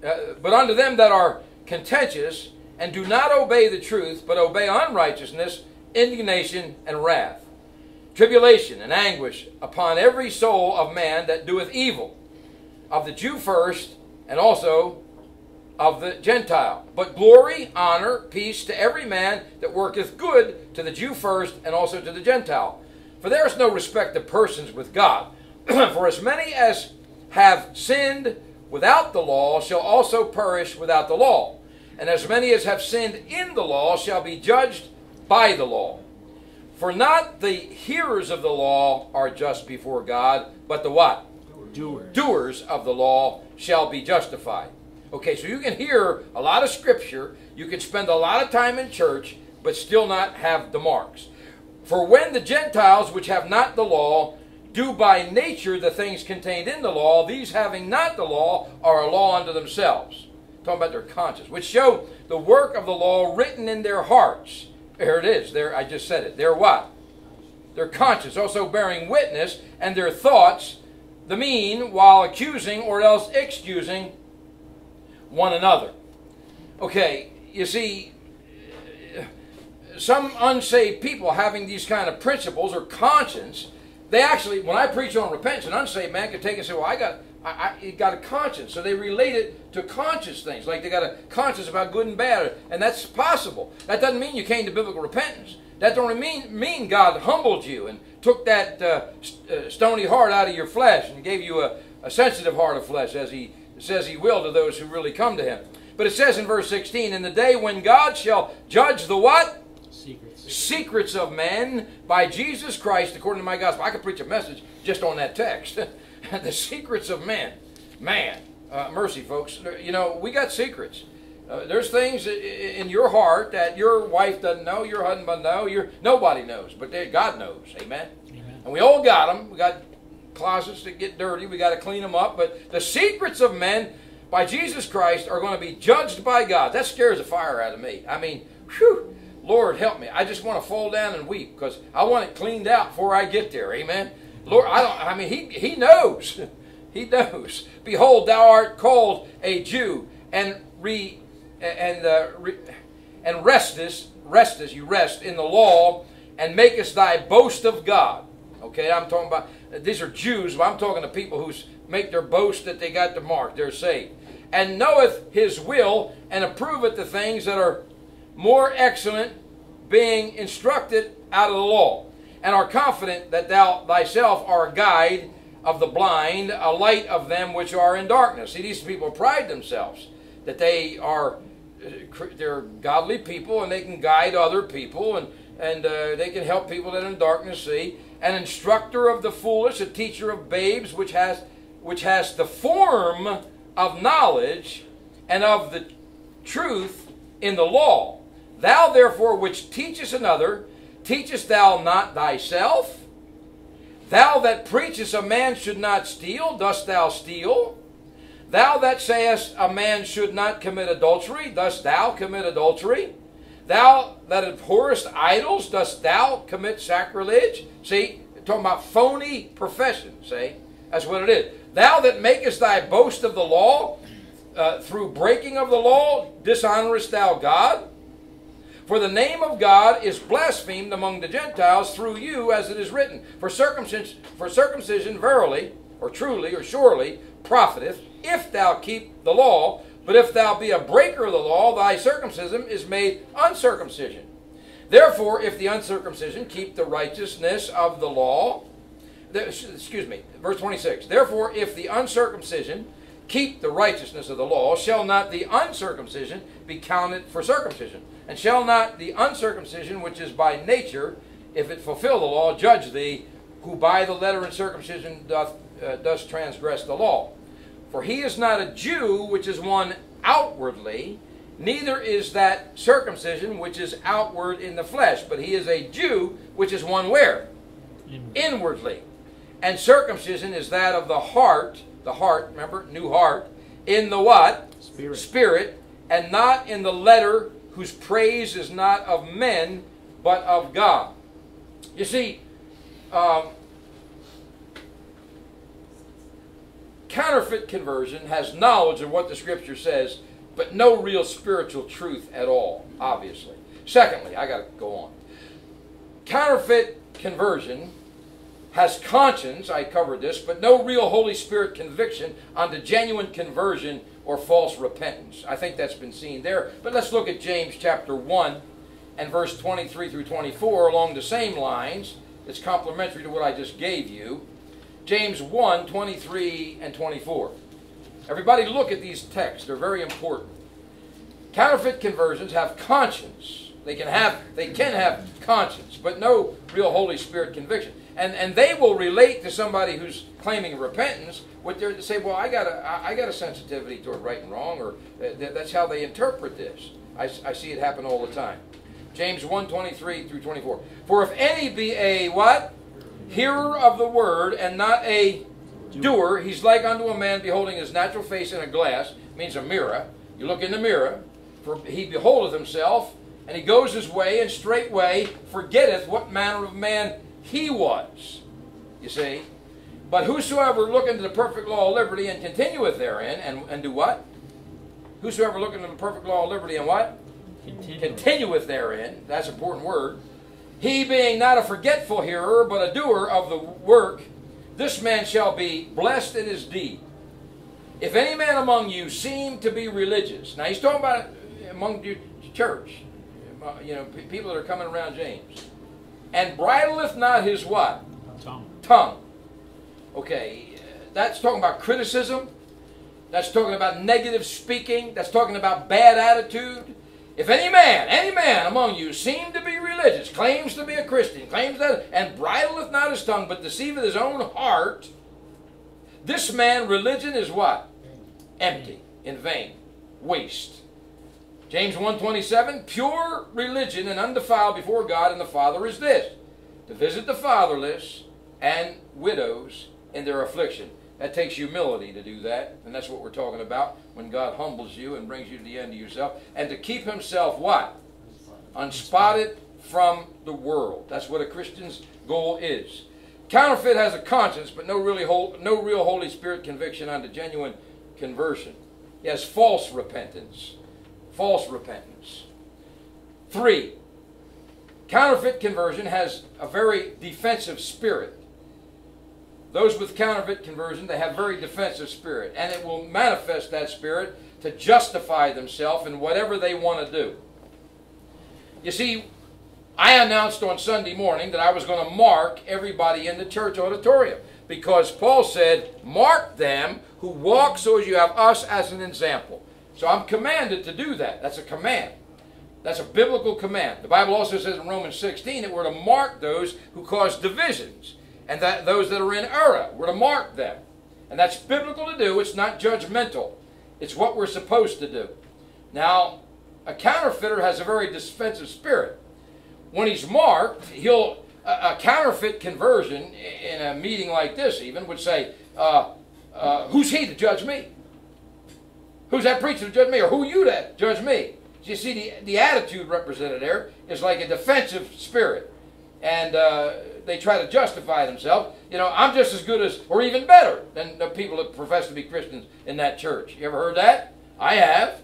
uh, but unto them that are contentious and do not obey the truth, but obey unrighteousness, indignation and wrath, tribulation and anguish upon every soul of man that doeth evil, of the Jew first, and also of the Gentile. But glory, honor, peace to every man that worketh good, to the Jew first, and also to the Gentile. For there is no respect of persons with God. For as many as have sinned without the law shall also perish without the law. And as many as have sinned in the law shall be judged by the law. For not the hearers of the law are just before God, but the what? Doers. doers of the law shall be justified. Okay, so you can hear a lot of scripture, you can spend a lot of time in church, but still not have the marks. For when the Gentiles, which have not the law, do by nature the things contained in the law, these having not the law are a law unto themselves. Talking about their conscience, which show the work of the law written in their hearts. There it is. There, I just said it. They're what? Their conscience, also bearing witness, and their thoughts, the mean, while accusing or else excusing one another. Okay, you see, some unsaved people having these kind of principles or conscience, they actually, when I preach on repentance, an unsaved man could take and say, Well, I got I, I got a conscience. So they relate it to conscious things, like they got a conscience about good and bad, and that's possible. That doesn't mean you came to biblical repentance. That don't mean mean God humbled you and took that uh, st- uh, stony heart out of your flesh and gave you a, a sensitive heart of flesh, as He says He will to those who really come to Him. But it says in verse 16, in the day when God shall judge the what? Secrets. Secrets of men by Jesus Christ, according to my gospel. I could preach a message just on that text. the secrets of men. Man, uh, mercy, folks. You know, we got secrets. Uh, there's things in your heart that your wife doesn't know, your husband doesn't know, your nobody knows, but God knows. Amen? Amen. And we all got them. We got closets that get dirty. We got to clean them up. But the secrets of men by Jesus Christ are going to be judged by God. That scares the fire out of me. I mean, whew, Lord help me. I just want to fall down and weep because I want it cleaned out before I get there. Amen. Lord, I don't. I mean, he he knows. He knows. Behold, thou art called a Jew, and re and uh, re, and restest restest you rest in the law, and makest thy boast of God. Okay, I'm talking about these are Jews, but I'm talking to people who make their boast that they got the mark, they're saved, and knoweth His will, and approveth the things that are more excellent, being instructed out of the law and are confident that thou thyself art a guide of the blind, a light of them which are in darkness. See, these people pride themselves that they are uh, they're godly people and they can guide other people and and uh, they can help people that are in darkness see. An instructor of the foolish, a teacher of babes, which has which has the form of knowledge and of the truth in the law. Thou therefore which teachest another, Teachest thou not thyself? Thou that preachest a man should not steal, dost thou steal? Thou that sayest a man should not commit adultery, dost thou commit adultery? Thou that abhorrest idols, dost thou commit sacrilege? See, talking about phony profession, see? That's what it is. Thou that makest thy boast of the law, uh, through breaking of the law, dishonorest thou God? For the name of God is blasphemed among the Gentiles through you, as it is written. For circumcision, for circumcision verily, or truly, or surely, profiteth, if thou keep the law. But if thou be a breaker of the law, thy circumcision is made uncircumcision. Therefore, if the uncircumcision keep the righteousness of the law, excuse me, verse 26. Therefore, if the uncircumcision keep the righteousness of the law, shall not the uncircumcision be counted for circumcision? And shall not the uncircumcision, which is by nature, if it fulfill the law, judge thee, who by the letter and circumcision doth, uh, does transgress the law? For he is not a Jew, which is one outwardly, neither is that circumcision which is outward in the flesh, but he is a Jew, which is one where? Inward. Inwardly. And circumcision is that of the heart, the heart, remember, new heart, in the what? Spirit. Spirit, and not in the letter whose praise is not of men, but of God. You see, um, counterfeit conversion has knowledge of what the Scripture says, but no real spiritual truth at all, obviously. Secondly, I got to go on. Counterfeit conversion has conscience, I covered this, but no real Holy Spirit conviction on the genuine conversion or false repentance. I think that's been seen there. But let's look at James chapter 1 and verse 23 through 24 along the same lines. It's complementary to what I just gave you. James 1 23 and 24. Everybody look at these texts, they're very important. Counterfeit conversions have conscience. They can have they can have conscience, but no real Holy Spirit conviction. And and they will relate to somebody who's claiming repentance what they're say, well, I got a, I got a sensitivity toward right and wrong, or that's how they interpret this. I, I see it happen all the time. James 1, 23 through 24. For if any be a what? Hearer of the word and not a doer, he's like unto a man beholding his natural face in a glass, means a mirror. You look in the mirror, for he beholdeth himself, and he goes his way, and straightway forgetteth what manner of man he was. You see? But whosoever look into the perfect law of liberty and continueth therein, and, and do what? Whosoever look into the perfect law of liberty and what? Continue. Continueth therein. That's an important word. He being not a forgetful hearer, but a doer of the work, this man shall be blessed in his deed. If any man among you seem to be religious, now he's talking about among the church, uh, you know, people that are coming around James, and bridleth not his what? Tongue. Tongue. Okay, that's talking about criticism. That's talking about negative speaking. That's talking about bad attitude. If any man, any man among you seem to be religious, claims to be a Christian, claims that, and bridleth not his tongue, but deceiveth his own heart, this man, religion is what? Empty, in vain, waste. James 1.27, pure religion and undefiled before God and the Father is this, to visit the fatherless and widows in their affliction. That takes humility to do that, and that's what we're talking about when God humbles you and brings you to the end of yourself. And to keep himself what? Unspotted from the world. That's what a Christian's goal is. Counterfeit has a conscience, but no really whole, no real Holy Spirit conviction unto genuine conversion. He has false repentance. False repentance. Three, counterfeit conversion has a very defensive spirit. Those with counterfeit conversion, they have very defensive spirit, and it will manifest that spirit to justify themselves in whatever they want to do. You see, I announced on Sunday morning that I was going to mark everybody in the church auditorium because Paul said, Mark them who walk so as you have us as an example. So I'm commanded to do that. That's a command. That's a biblical command. The Bible also says in Romans 16 that we're to mark those who cause divisions and that those that are in error. We're to mark them. And that's biblical to do. It's not judgmental. It's what we're supposed to do. Now, a counterfeiter has a very defensive spirit. When he's marked, he'll a, a counterfeit conversion in a meeting like this even would say, uh, uh, "Who's he to judge me? Who's that preacher to judge me, or who you to judge me?" You see, the the attitude represented there is like a defensive spirit, and uh, they try to justify themselves. You know, I'm just as good as, or even better than the people that profess to be Christians in that church. You ever heard that? I have.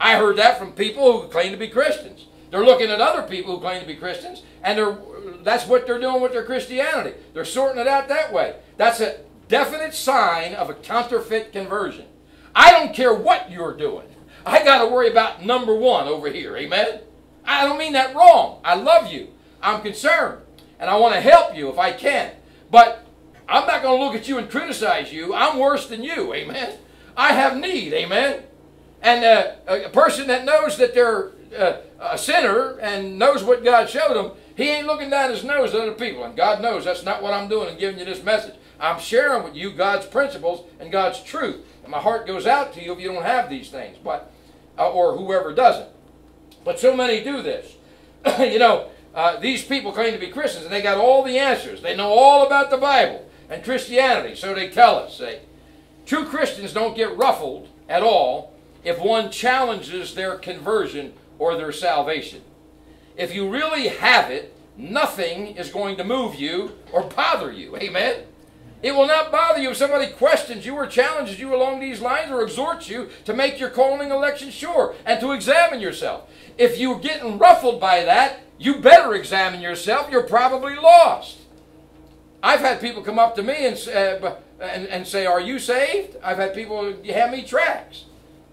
I heard that from people who claim to be Christians. They're looking at other people who claim to be Christians, and they're, that's what they're doing with their Christianity. They're sorting it out that way. That's a definite sign of a counterfeit conversion. I don't care what you're doing. I got to worry about number one over here. Amen? I don't mean that wrong. I love you. I'm concerned and I want to help you if I can. But I'm not going to look at you and criticize you. I'm worse than you. Amen. I have need. Amen. And uh, a person that knows that they're uh, a sinner and knows what God showed them, he ain't looking down his nose at other people. And God knows that's not what I'm doing and giving you this message. I'm sharing with you God's principles and God's truth. And my heart goes out to you if you don't have these things, but uh, or whoever doesn't. But so many do this. you know, uh, these people claim to be Christians and they got all the answers. They know all about the Bible and Christianity, so they tell us. Say, true Christians don't get ruffled at all if one challenges their conversion or their salvation. If you really have it, nothing is going to move you or bother you. Amen? It will not bother you if somebody questions you or challenges you along these lines or exhorts you to make your calling election sure and to examine yourself. If you're getting ruffled by that, you better examine yourself. You're probably lost. I've had people come up to me and, uh, and, and say, Are you saved? I've had people hand me tracts.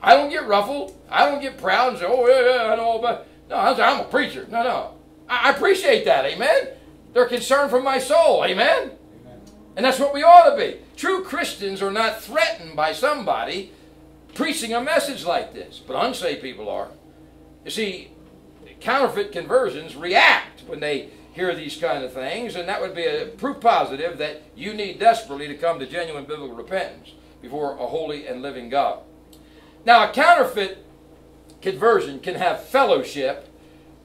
I don't get ruffled. I don't get proud and say, Oh, yeah, yeah, I know about No, I'm a preacher. No, no. I appreciate that. Amen. They're concerned for my soul. Amen. Amen. And that's what we ought to be. True Christians are not threatened by somebody preaching a message like this, but unsaved people are. You see, counterfeit conversions react when they hear these kind of things, and that would be a proof positive that you need desperately to come to genuine biblical repentance before a holy and living God. Now, a counterfeit conversion can have fellowship,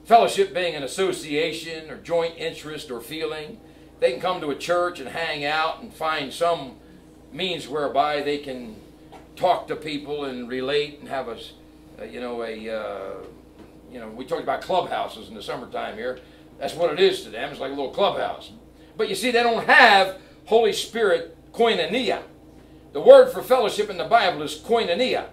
fellowship being an association or joint interest or feeling. They can come to a church and hang out and find some means whereby they can talk to people and relate and have a, you know, a uh, you know, we talked about clubhouses in the summertime here. That's what it is to them. It's like a little clubhouse. But you see, they don't have Holy Spirit koinonia. The word for fellowship in the Bible is koinonia.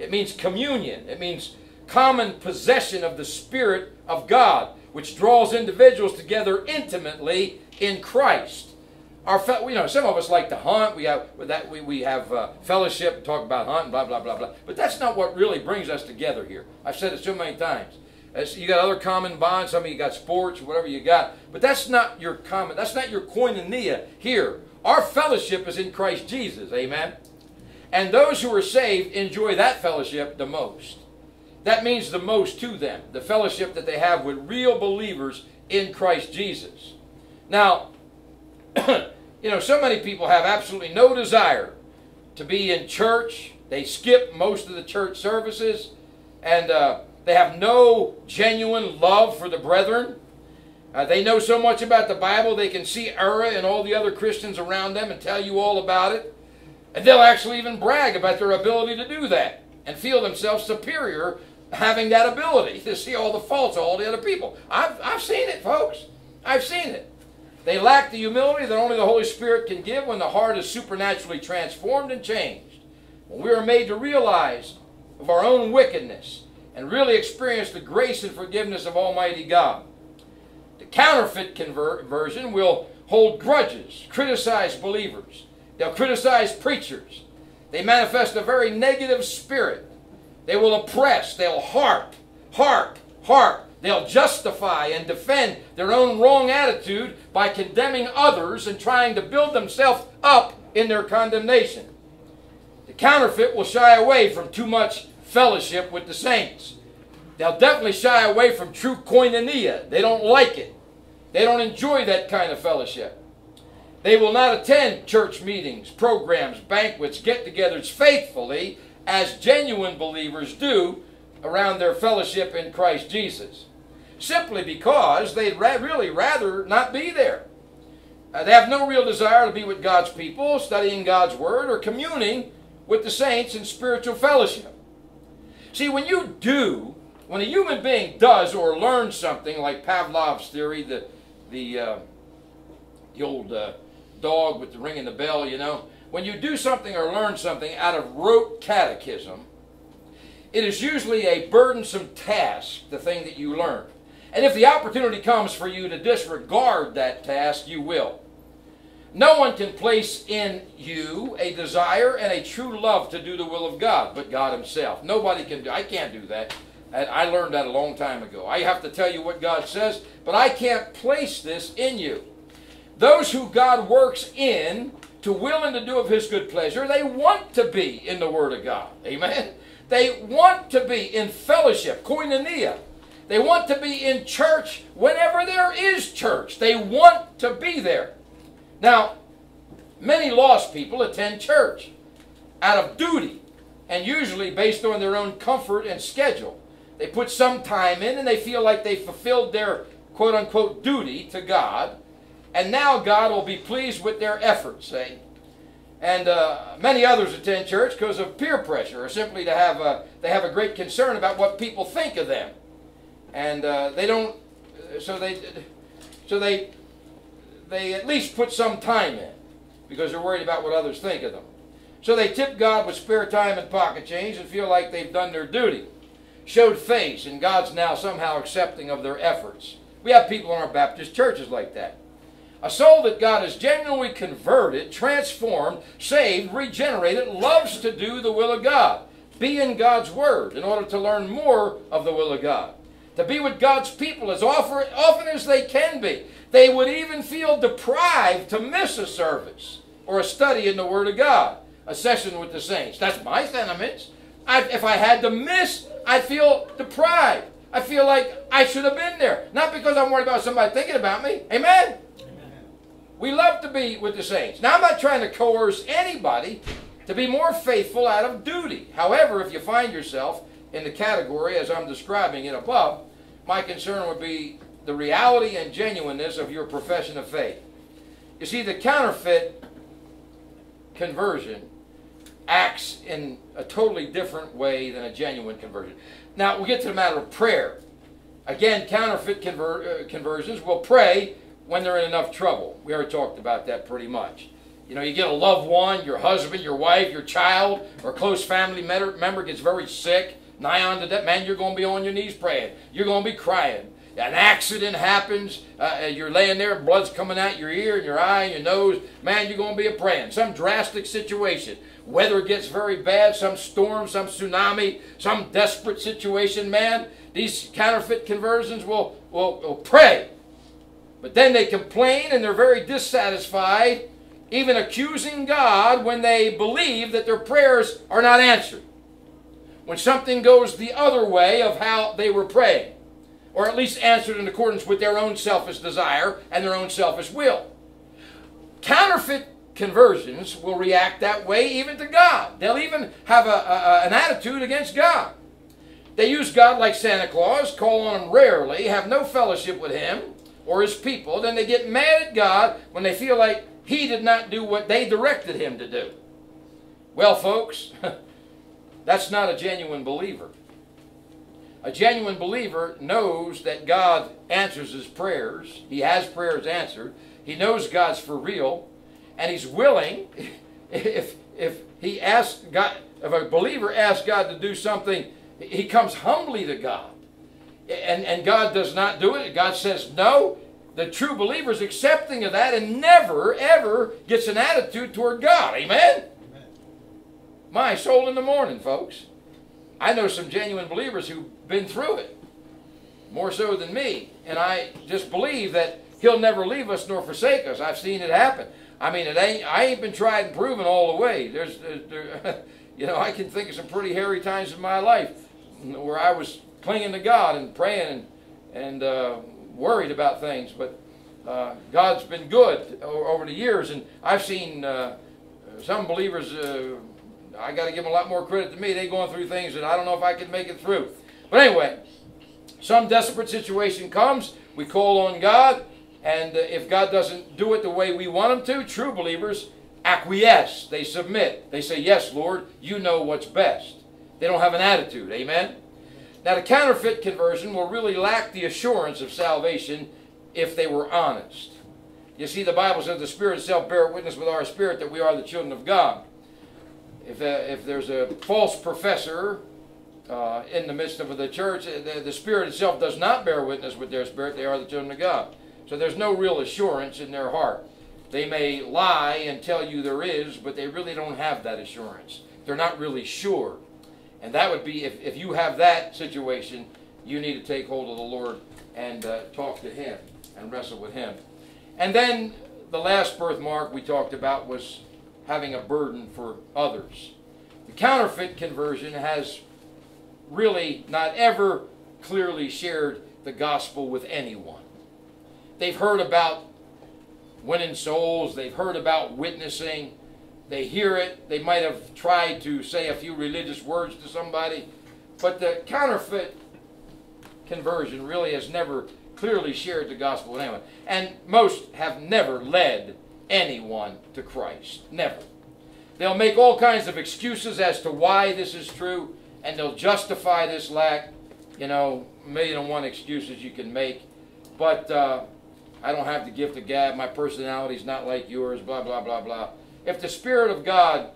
It means communion. It means common possession of the Spirit of God, which draws individuals together intimately in Christ. Our fe- you know some of us like to hunt. We have that we, we have uh, fellowship, talk about hunting, blah blah blah blah. But that's not what really brings us together here. I've said it so many times. As you got other common bonds. Some of you got sports, whatever you got. But that's not your common. That's not your koinonia here. Our fellowship is in Christ Jesus. Amen. And those who are saved enjoy that fellowship the most. That means the most to them, the fellowship that they have with real believers in Christ Jesus. Now, you know, so many people have absolutely no desire to be in church. They skip most of the church services, and uh, they have no genuine love for the brethren. Uh, they know so much about the Bible, they can see error in all the other Christians around them and tell you all about it. And they'll actually even brag about their ability to do that and feel themselves superior having that ability to see all the faults of all the other people. I've, I've seen it, folks. I've seen it. They lack the humility that only the Holy Spirit can give when the heart is supernaturally transformed and changed. When we are made to realize of our own wickedness and really experience the grace and forgiveness of Almighty God. The counterfeit conversion will hold grudges, criticize believers. They'll criticize preachers. They manifest a very negative spirit they will oppress. They'll harp, harp, harp. They'll justify and defend their own wrong attitude by condemning others and trying to build themselves up in their condemnation. The counterfeit will shy away from too much fellowship with the saints. They'll definitely shy away from true koinonia. They don't like it. They don't enjoy that kind of fellowship. They will not attend church meetings, programs, banquets, get togethers faithfully as genuine believers do around their fellowship in Christ Jesus. Simply because they'd ra- really rather not be there. Uh, they have no real desire to be with God's people, studying God's Word, or communing with the saints in spiritual fellowship. See, when you do, when a human being does or learns something like Pavlov's theory, the, the, uh, the old uh, dog with the ringing the bell, you know, when you do something or learn something out of rote catechism, it is usually a burdensome task, the thing that you learn. And if the opportunity comes for you to disregard that task, you will. No one can place in you a desire and a true love to do the will of God but God Himself. Nobody can do I can't do that. And I learned that a long time ago. I have to tell you what God says, but I can't place this in you. Those who God works in to will and to do of his good pleasure. They want to be in the Word of God. Amen. They want to be in fellowship, koinonia. They want to be in church whenever there is church. They want to be there. Now, many lost people attend church out of duty and usually based on their own comfort and schedule. They put some time in and they feel like they fulfilled their quote unquote duty to God and now God will be pleased with their efforts, say. And uh, many others attend church because of peer pressure, or simply to have a, they have a great concern about what people think of them, and uh, they don't. So they, so they, they at least put some time in, because they're worried about what others think of them. So they tip God with spare time and pocket change and feel like they've done their duty, showed face, and God's now somehow accepting of their efforts. We have people in our Baptist churches like that. A soul that God has genuinely converted, transformed, saved, regenerated, loves to do the will of God. Be in God's Word in order to learn more of the will of God. To be with God's people as often as they can be. They would even feel deprived to miss a service or a study in the Word of God, a session with the saints. That's my sentiments. I, if I had to miss, I'd feel deprived. I feel like I should have been there. Not because I'm worried about somebody thinking about me. Amen? We love to be with the saints. Now, I'm not trying to coerce anybody to be more faithful out of duty. However, if you find yourself in the category as I'm describing it above, my concern would be the reality and genuineness of your profession of faith. You see, the counterfeit conversion acts in a totally different way than a genuine conversion. Now, we get to the matter of prayer. Again, counterfeit conver- uh, conversions will pray when they're in enough trouble. We already talked about that pretty much. You know, you get a loved one, your husband, your wife, your child, or close family member gets very sick, nigh on to death. Man, you're going to be on your knees praying. You're going to be crying. an accident happens, uh, uh, you're laying there, blood's coming out your ear and your eye and your nose, man, you're going to be a praying. Some drastic situation. Weather gets very bad, some storm, some tsunami, some desperate situation, man. These counterfeit conversions will, will, will pray. But then they complain and they're very dissatisfied, even accusing God when they believe that their prayers are not answered. When something goes the other way of how they were praying or at least answered in accordance with their own selfish desire and their own selfish will. Counterfeit conversions will react that way even to God. They'll even have a, a, an attitude against God. They use God like Santa Claus, call on Him rarely, have no fellowship with Him or His people. Then they get mad at God when they feel like He did not do what they directed Him to do. Well, folks, that's not a genuine believer. A genuine believer knows that God answers his prayers. He has prayers answered. He knows God's for real. And he's willing, if, if he asks God, if a believer asks God to do something, he comes humbly to God. And, and God does not do it. God says no. The true believer is accepting of that and never, ever gets an attitude toward God. Amen? My soul in the morning, folks. I know some genuine believers who've been through it, more so than me. And I just believe that He'll never leave us nor forsake us. I've seen it happen. I mean, it ain't. I ain't been tried and proven all the way. There's, there, you know, I can think of some pretty hairy times in my life where I was clinging to God and praying and, and uh, worried about things. But uh, God's been good over the years, and I've seen uh, some believers uh, I got to give them a lot more credit to me. They're going through things that I don't know if I could make it through. But anyway, some desperate situation comes. We call on God. And uh, if God doesn't do it the way we want Him to, true believers acquiesce. They submit. They say, Yes, Lord, you know what's best. They don't have an attitude. Amen? Now, the counterfeit conversion will really lack the assurance of salvation if they were honest. You see, the Bible says the Spirit itself bear witness with our spirit that we are the children of God if, if there's a false professor uh, in the midst of the church, the, the Spirit itself does not bear witness with their spirit. They are the children of God. So there's no real assurance in their heart. They may lie and tell you there is, but they really don't have that assurance. They're not really sure. And that would be, if, if you have that situation, you need to take hold of the Lord and uh, talk to Him and wrestle with Him. And then the last birthmark we talked about was having a burden for others. The counterfeit conversion has really not ever clearly shared the gospel with anyone. They've heard about winning souls, they've heard about witnessing, they hear it, they might have tried to say a few religious words to somebody, but the counterfeit conversion really has never clearly shared the gospel with anyone. And most have never led anyone to Christ. Never. They'll make all kinds of excuses as to why this is true, and they'll justify this lack. You know, million and one excuses you can make. But uh, I don't have the gift of gab. My personality's not like yours, blah, blah, blah, blah. If the Spirit of God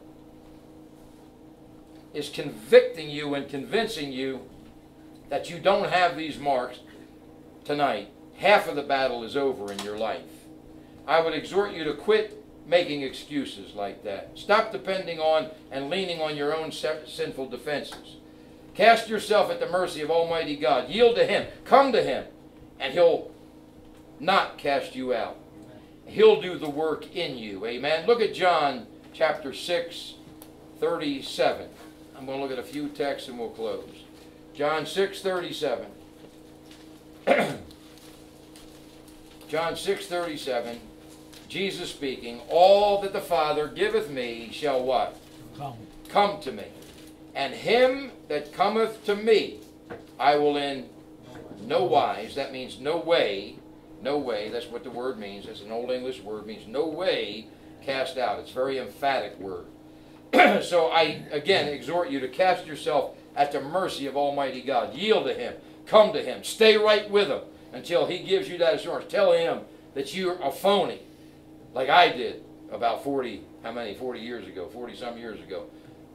is convicting you and convincing you that you don't have these marks tonight, half of the battle is over in your life. I would exhort you to quit making excuses like that. Stop depending on and leaning on your own sinful defenses. Cast yourself at the mercy of Almighty God. Yield to Him. Come to Him. And He'll not cast you out. He'll do the work in you. Amen. Look at John chapter 6, 37. I'm going to look at a few texts and we'll close. John 6, 37. John 6, 37. Jesus speaking, all that the Father giveth me shall what? Come. Come to me. And him that cometh to me, I will in no wise, that means no way, no way, that's what the word means. It's an old English word, means no way cast out. It's a very emphatic word. so I, again, exhort you to cast yourself at the mercy of Almighty God. Yield to Him. Come to Him. Stay right with Him until He gives you that assurance. Tell Him that you're a phony like I did about 40, how many, 40 years ago, 40 some years ago.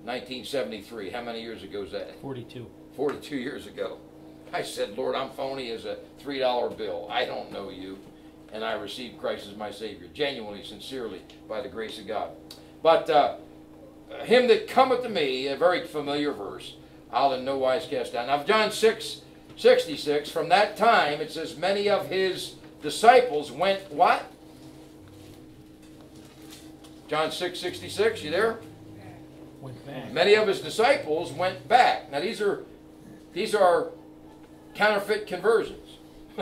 1973, how many years ago is that? 42. 42 years ago. I said, Lord, I'm phony as a $3 bill. I don't know you. And I received Christ as my Savior, genuinely, sincerely, by the grace of God. But uh, him that cometh to me, a very familiar verse, I'll in no wise cast down. Now, John 6, 66, from that time, it says, many of his disciples went what? John 6, 66, you there? Many of his disciples went back. Now these are these are counterfeit conversions.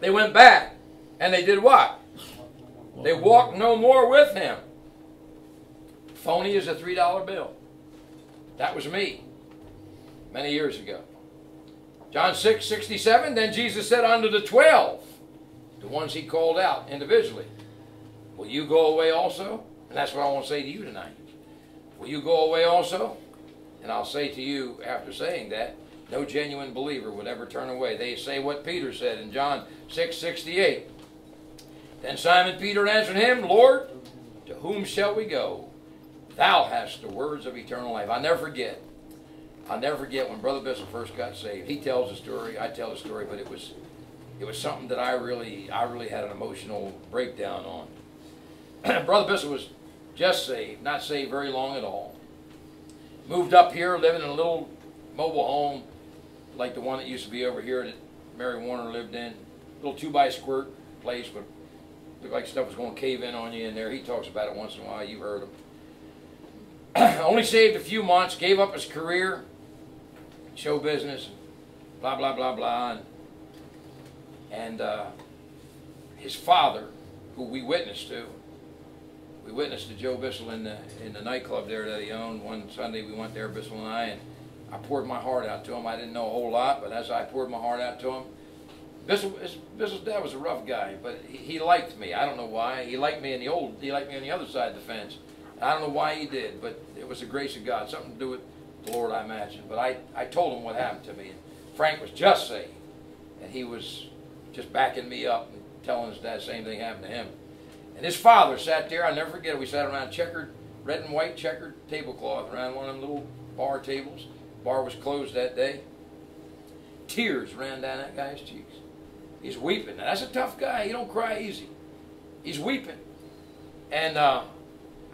they went back and they did what? They walked no more with him. Phony as a three dollar bill. That was me many years ago. John 6, 67, then Jesus said unto the twelve, the ones he called out individually, Will you go away also? And that's what I want to say to you tonight. Will you go away also? And I'll say to you, after saying that, no genuine believer would ever turn away. They say what Peter said in John 6 68. Then Simon Peter answered him, Lord, to whom shall we go? Thou hast the words of eternal life. I'll never forget. I'll never forget when Brother Bissol first got saved. He tells the story, I tell the story, but it was it was something that I really I really had an emotional breakdown on. Brother Bissol was just saved, not saved very long at all. Moved up here, living in a little mobile home like the one that used to be over here that Mary Warner lived in. Little two by squirt place, but looked like stuff was going to cave in on you in there. He talks about it once in a while. You've heard him. Only saved a few months, gave up his career, show business, blah blah blah blah, and, and uh, his father, who we witnessed to, we witnessed to Joe Bissol in the in the nightclub there that he owned. One Sunday we went there, Bissol and I, and I poured my heart out to him. I didn't know a whole lot, but as I poured my heart out to him, Bissol, Bissol's dad was a rough guy, but he, he liked me. I don't know why. He liked me in the old. He liked me on the other side of the fence. I don't know why he did, but it was the grace of God. Something to do with the Lord, I imagine. But I, I told him what happened to me. And Frank was just saved, and he was just backing me up and telling his dad the same thing happened to him. And his father sat there. I'll never forget it. We sat around checkered, red and white checkered tablecloth around one of them little bar tables. Bar was closed that day. Tears ran down that guy's cheeks. He's weeping. Now, that's a tough guy. He don't cry easy. He's weeping. And uh,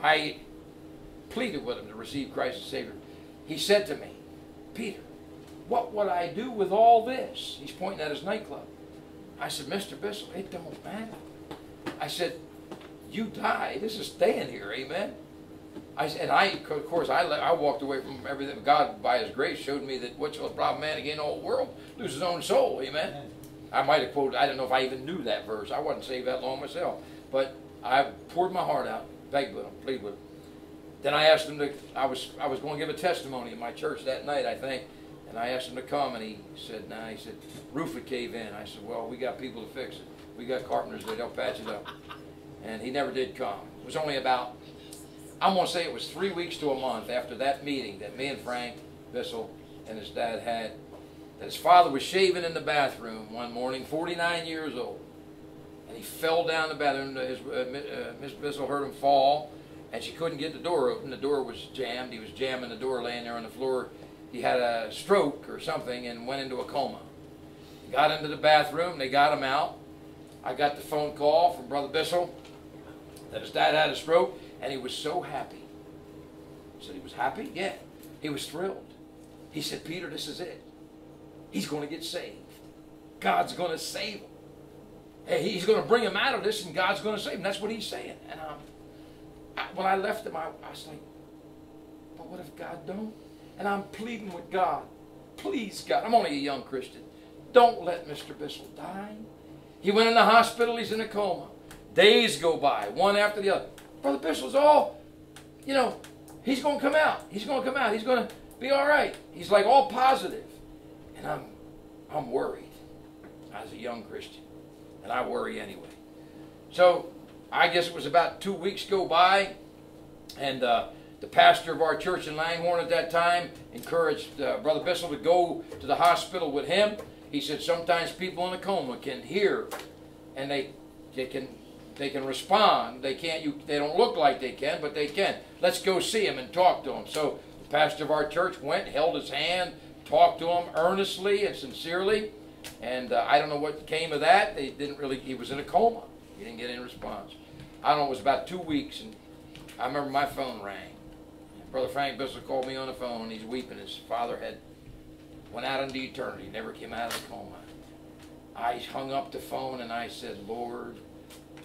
I pleaded with him to receive Christ as Savior. He said to me, Peter, what would I do with all this? He's pointing at his nightclub. I said, Mr. Bissol, it don't matter. I said, you die. This is staying here, amen. I said, and I, of course, I, I walked away from everything. God, by His grace, showed me that what's the problem, man, again, the whole world, lose his own soul, amen. I might have quoted, I don't know if I even knew that verse. I wasn't saved that long myself. But I poured my heart out, begged with him, pleaded with him. Then I asked him to, I was, I was going to give a testimony in my church that night, I think. And I asked him to come, and he said, nah, he said, roof would cave in. I said, well, we got people to fix it. We got carpenters that, they'll patch it up. And he never did come. It was only about, I'm going to say it was three weeks to a month after that meeting that me and Frank Bissol and his dad had, that his father was shaving in the bathroom one morning, 49 years old. And he fell down the bathroom. His, uh, uh, Miss Bissol heard him fall, and she couldn't get the door open. The door was jammed. He was jamming the door, laying there on the floor. He had a stroke or something and went into a coma. Got into the bathroom. They got him out. I got the phone call from Brother Bissol that his dad had a stroke, and he was so happy. He said he was happy? Yeah. He was thrilled. He said, Peter, this is it. He's going to get saved. God's going to save him. Hey, he's going to bring him out of this, and God's going to save him. That's what he's saying. And um, I, when I left him, I, I was like, but what if God don't? And I'm pleading with God. Please, God. I'm only a young Christian. Don't let Mr. Bissol die. He went in the hospital. He's in a coma. Days go by, one after the other. Brother Bissol's all, you know, he's going to come out. He's going to come out. He's going to be all right. He's like all positive. And I'm, I'm worried as a young Christian. And I worry anyway. So I guess it was about two weeks go by, and uh, the pastor of our church in Langhorne at that time encouraged uh, Brother Bissol to go to the hospital with him. He said sometimes people in a coma can hear, and they they can they can respond. They can't you they don't look like they can, but they can. Let's go see him and talk to him. So the pastor of our church went, held his hand, talked to him earnestly and sincerely, and uh, I don't know what came of that. They didn't really. He was in a coma. He didn't get any response. I don't know. It was about two weeks, and I remember my phone rang. Brother Frank Bissol called me on the phone, he's weeping. His father had went out into eternity, never came out of the coma. I hung up the phone and I said, Lord,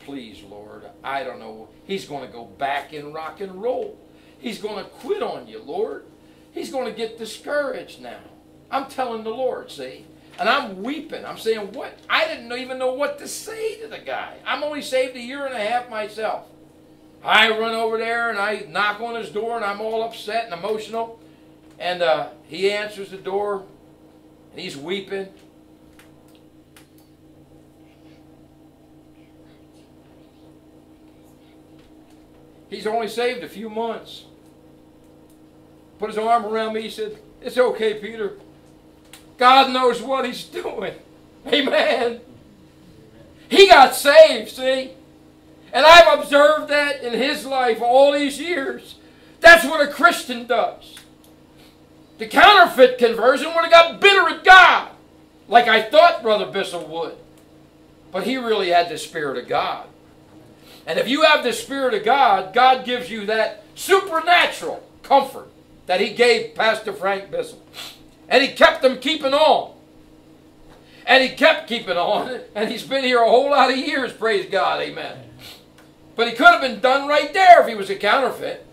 please, Lord, I don't know. He's going to go back in rock and roll. He's going to quit on you, Lord. He's going to get discouraged now. I'm telling the Lord, see? And I'm weeping. I'm saying, what? I didn't even know what to say to the guy. I'm only saved a year and a half myself. I run over there and I knock on his door and I'm all upset and emotional. And uh, he answers the door and he's weeping. He's only saved a few months. Put his arm around me. He said, It's okay, Peter. God knows what he's doing. Amen. He got saved, see? And I've observed that in his life all these years. That's what a Christian does. The counterfeit conversion would have got bitter at God, like I thought Brother Bissol would. But he really had the Spirit of God. And if you have the Spirit of God, God gives you that supernatural comfort that He gave Pastor Frank Bissol. And He kept them keeping on. And He kept keeping on. And He's been here a whole lot of years, praise God, amen. But He could have been done right there if He was a counterfeit.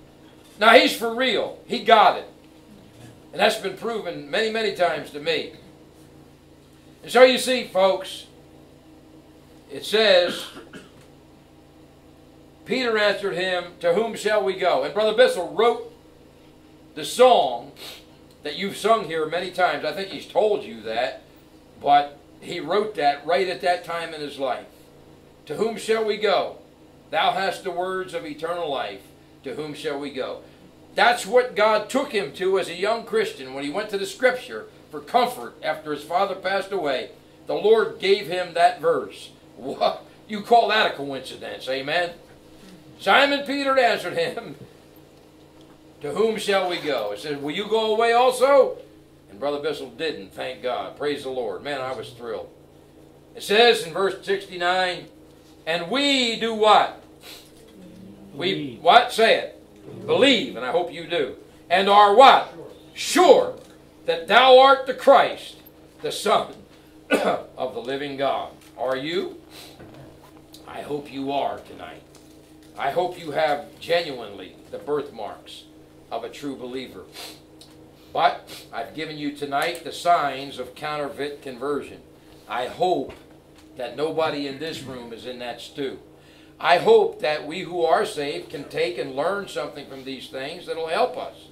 Now He's for real. He got it. And that's been proven many, many times to me. And so you see, folks, it says Peter answered him, To whom shall we go? And Brother Bissol wrote the song that you've sung here many times. I think he's told you that, but he wrote that right at that time in his life. To whom shall we go? Thou hast the words of eternal life. To whom shall we go? That's what God took him to as a young Christian when he went to the scripture for comfort after his father passed away. The Lord gave him that verse. What? You call that a coincidence, amen? Simon Peter answered him, To whom shall we go? He said, Will you go away also? And Brother Bissol didn't, thank God. Praise the Lord. Man, I was thrilled. It says in verse 69, And we do what? We, what? Say it. Believe, and I hope you do. And are what? Sure that thou art the Christ, the Son of the living God. Are you? I hope you are tonight. I hope you have genuinely the birthmarks of a true believer. But I've given you tonight the signs of counterfeit conversion. I hope that nobody in this room is in that stew. I hope that we who are saved can take and learn something from these things that will help us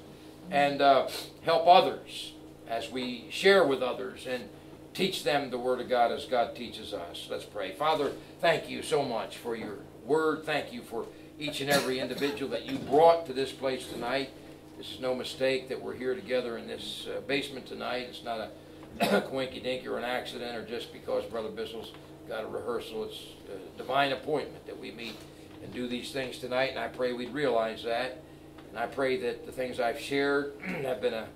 and uh, help others as we share with others and teach them the Word of God as God teaches us. Let's pray. Father, thank you so much for your word. Thank you for each and every individual that you brought to this place tonight. This is no mistake that we're here together in this uh, basement tonight. It's not a quinky dinky or an accident or just because Brother Bissol's got a rehearsal. It's a divine appointment that we meet and do these things tonight, and I pray we'd realize that. And I pray that the things I've shared have been a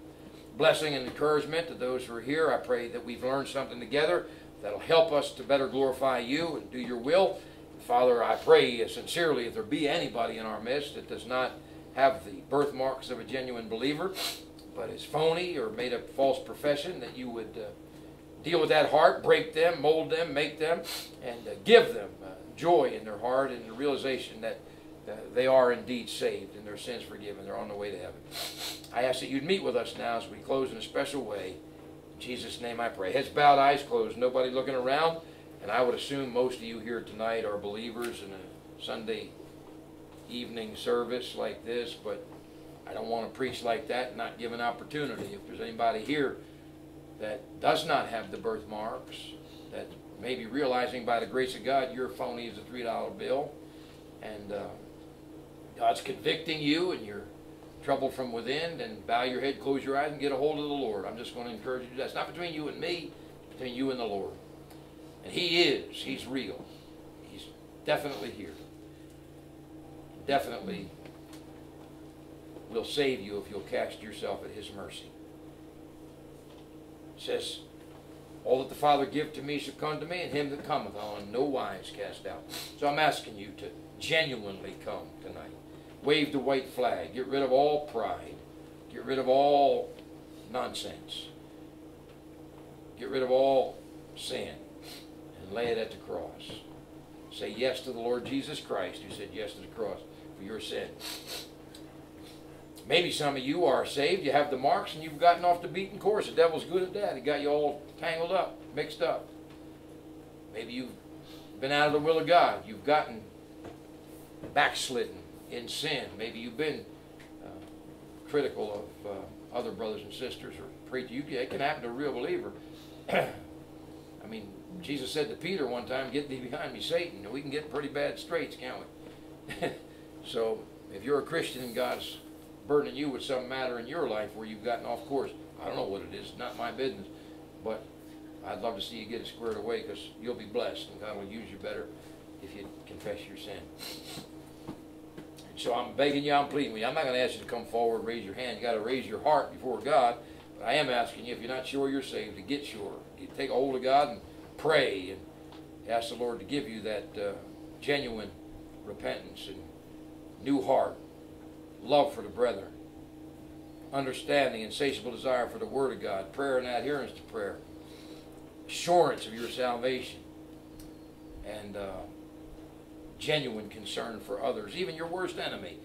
blessing and encouragement to those who are here. I pray that we've learned something together that'll help us to better glorify you and do your will. Father, I pray sincerely if there be anybody in our midst that does not have the birthmarks of a genuine believer, but is phony or made a false profession, that you would uh, deal with that heart, break them, mold them, make them, and uh, give them uh, joy in their heart and the realization that uh, they are indeed saved and their sins forgiven. They're on the way to heaven. I ask that you'd meet with us now as we close in a special way. In Jesus' name I pray. Heads bowed, eyes closed, nobody looking around. And I would assume most of you here tonight are believers in a Sunday evening service like this, but I don't want to preach like that and not give an opportunity. If there's anybody here that does not have the birthmarks, that may be realizing by the grace of God you're phony as a $3 bill, and uh, God's convicting you and you're troubled from within, then bow your head, close your eyes, and get a hold of the Lord. I'm just going to encourage you to do that. It's not between you and me, it's between you and the Lord. And He is. He's real. He's definitely here. Definitely will save you if you'll cast yourself at His mercy. It says, All that the Father give to me shall come to me, and him that cometh on no wise cast out. So I'm asking you to genuinely come tonight. Wave the white flag. Get rid of all pride. Get rid of all nonsense. Get rid of all sin and lay it at the cross. Say yes to the Lord Jesus Christ who said yes to the cross for your sin. Maybe some of you are saved, you have the marks, and you've gotten off the beaten course. The devil's good at that. He got you all tangled up, mixed up. Maybe you've been out of the will of God. You've gotten backslidden in sin. Maybe you've been uh, critical of uh, other brothers and sisters or preach. You, it can happen to a real believer. I mean, Jesus said to Peter one time, "Get thee behind me, Satan." We can get in pretty bad straits, can't we? so, if you're a Christian and God's burdening you with some matter in your life where you've gotten off course, I don't know what it is. Not my business, but I'd love to see you get it squared away because you'll be blessed and God will use you better if you confess your sin. So I'm begging you, I'm pleading with you. I'm not going to ask you to come forward, raise your hand. You got to raise your heart before God. But I am asking you, if you're not sure you're saved, to get sure. You take a hold of God and pray and ask the Lord to give you that uh, genuine repentance and new heart, love for the brethren, understanding, insatiable desire for the Word of God, prayer and adherence to prayer, assurance of your salvation, and uh, genuine concern for others, even your worst enemy.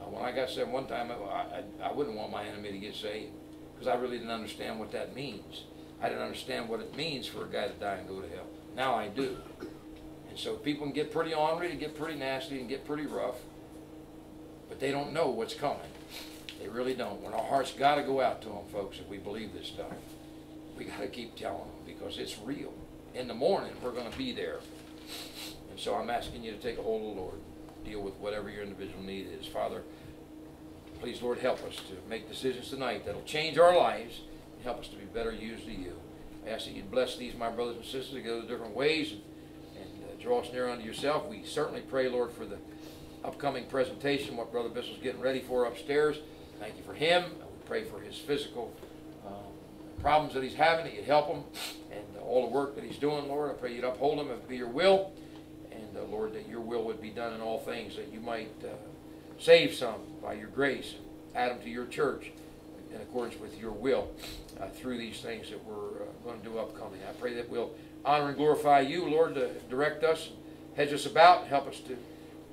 Uh, when I got saved one time, I, I, I wouldn't want my enemy to get saved because I really didn't understand what that means. I didn't understand what it means for a guy to die and go to hell. Now I do. And so people can get pretty ornery and get pretty nasty and get pretty rough, but they don't know what's coming. They really don't. When our hearts got to go out to them, folks, if we believe this stuff, we got to keep telling them because it's real. In the morning, we're going to be there. And so I'm asking you to take a hold of the Lord. Deal with whatever your individual need is. Father, please, Lord, help us to make decisions tonight that'll change our lives help us to be better used to you. I ask that you'd bless these, my brothers and sisters, to go the different ways and, and uh, draw us near unto yourself. We certainly pray, Lord, for the upcoming presentation, what Brother Bissol's getting ready for upstairs. Thank you for him. We pray for his physical um, problems that he's having, that you'd help him, and uh, all the work that he's doing, Lord. I pray you'd uphold him if it be your will. And uh, Lord, that your will would be done in all things, that you might uh, save some by your grace, add them to your church in accordance with your will uh, through these things that we're uh, going to do upcoming. I pray that we'll honor and glorify you, Lord, to direct us, hedge us about, help us to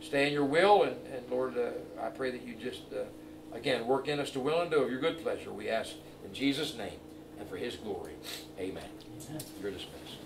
stay in your will. And, and Lord, uh, I pray that you just, uh, again, work in us to will and do of your good pleasure. We ask in Jesus' name and for his glory. Amen. Amen. You're dismissed.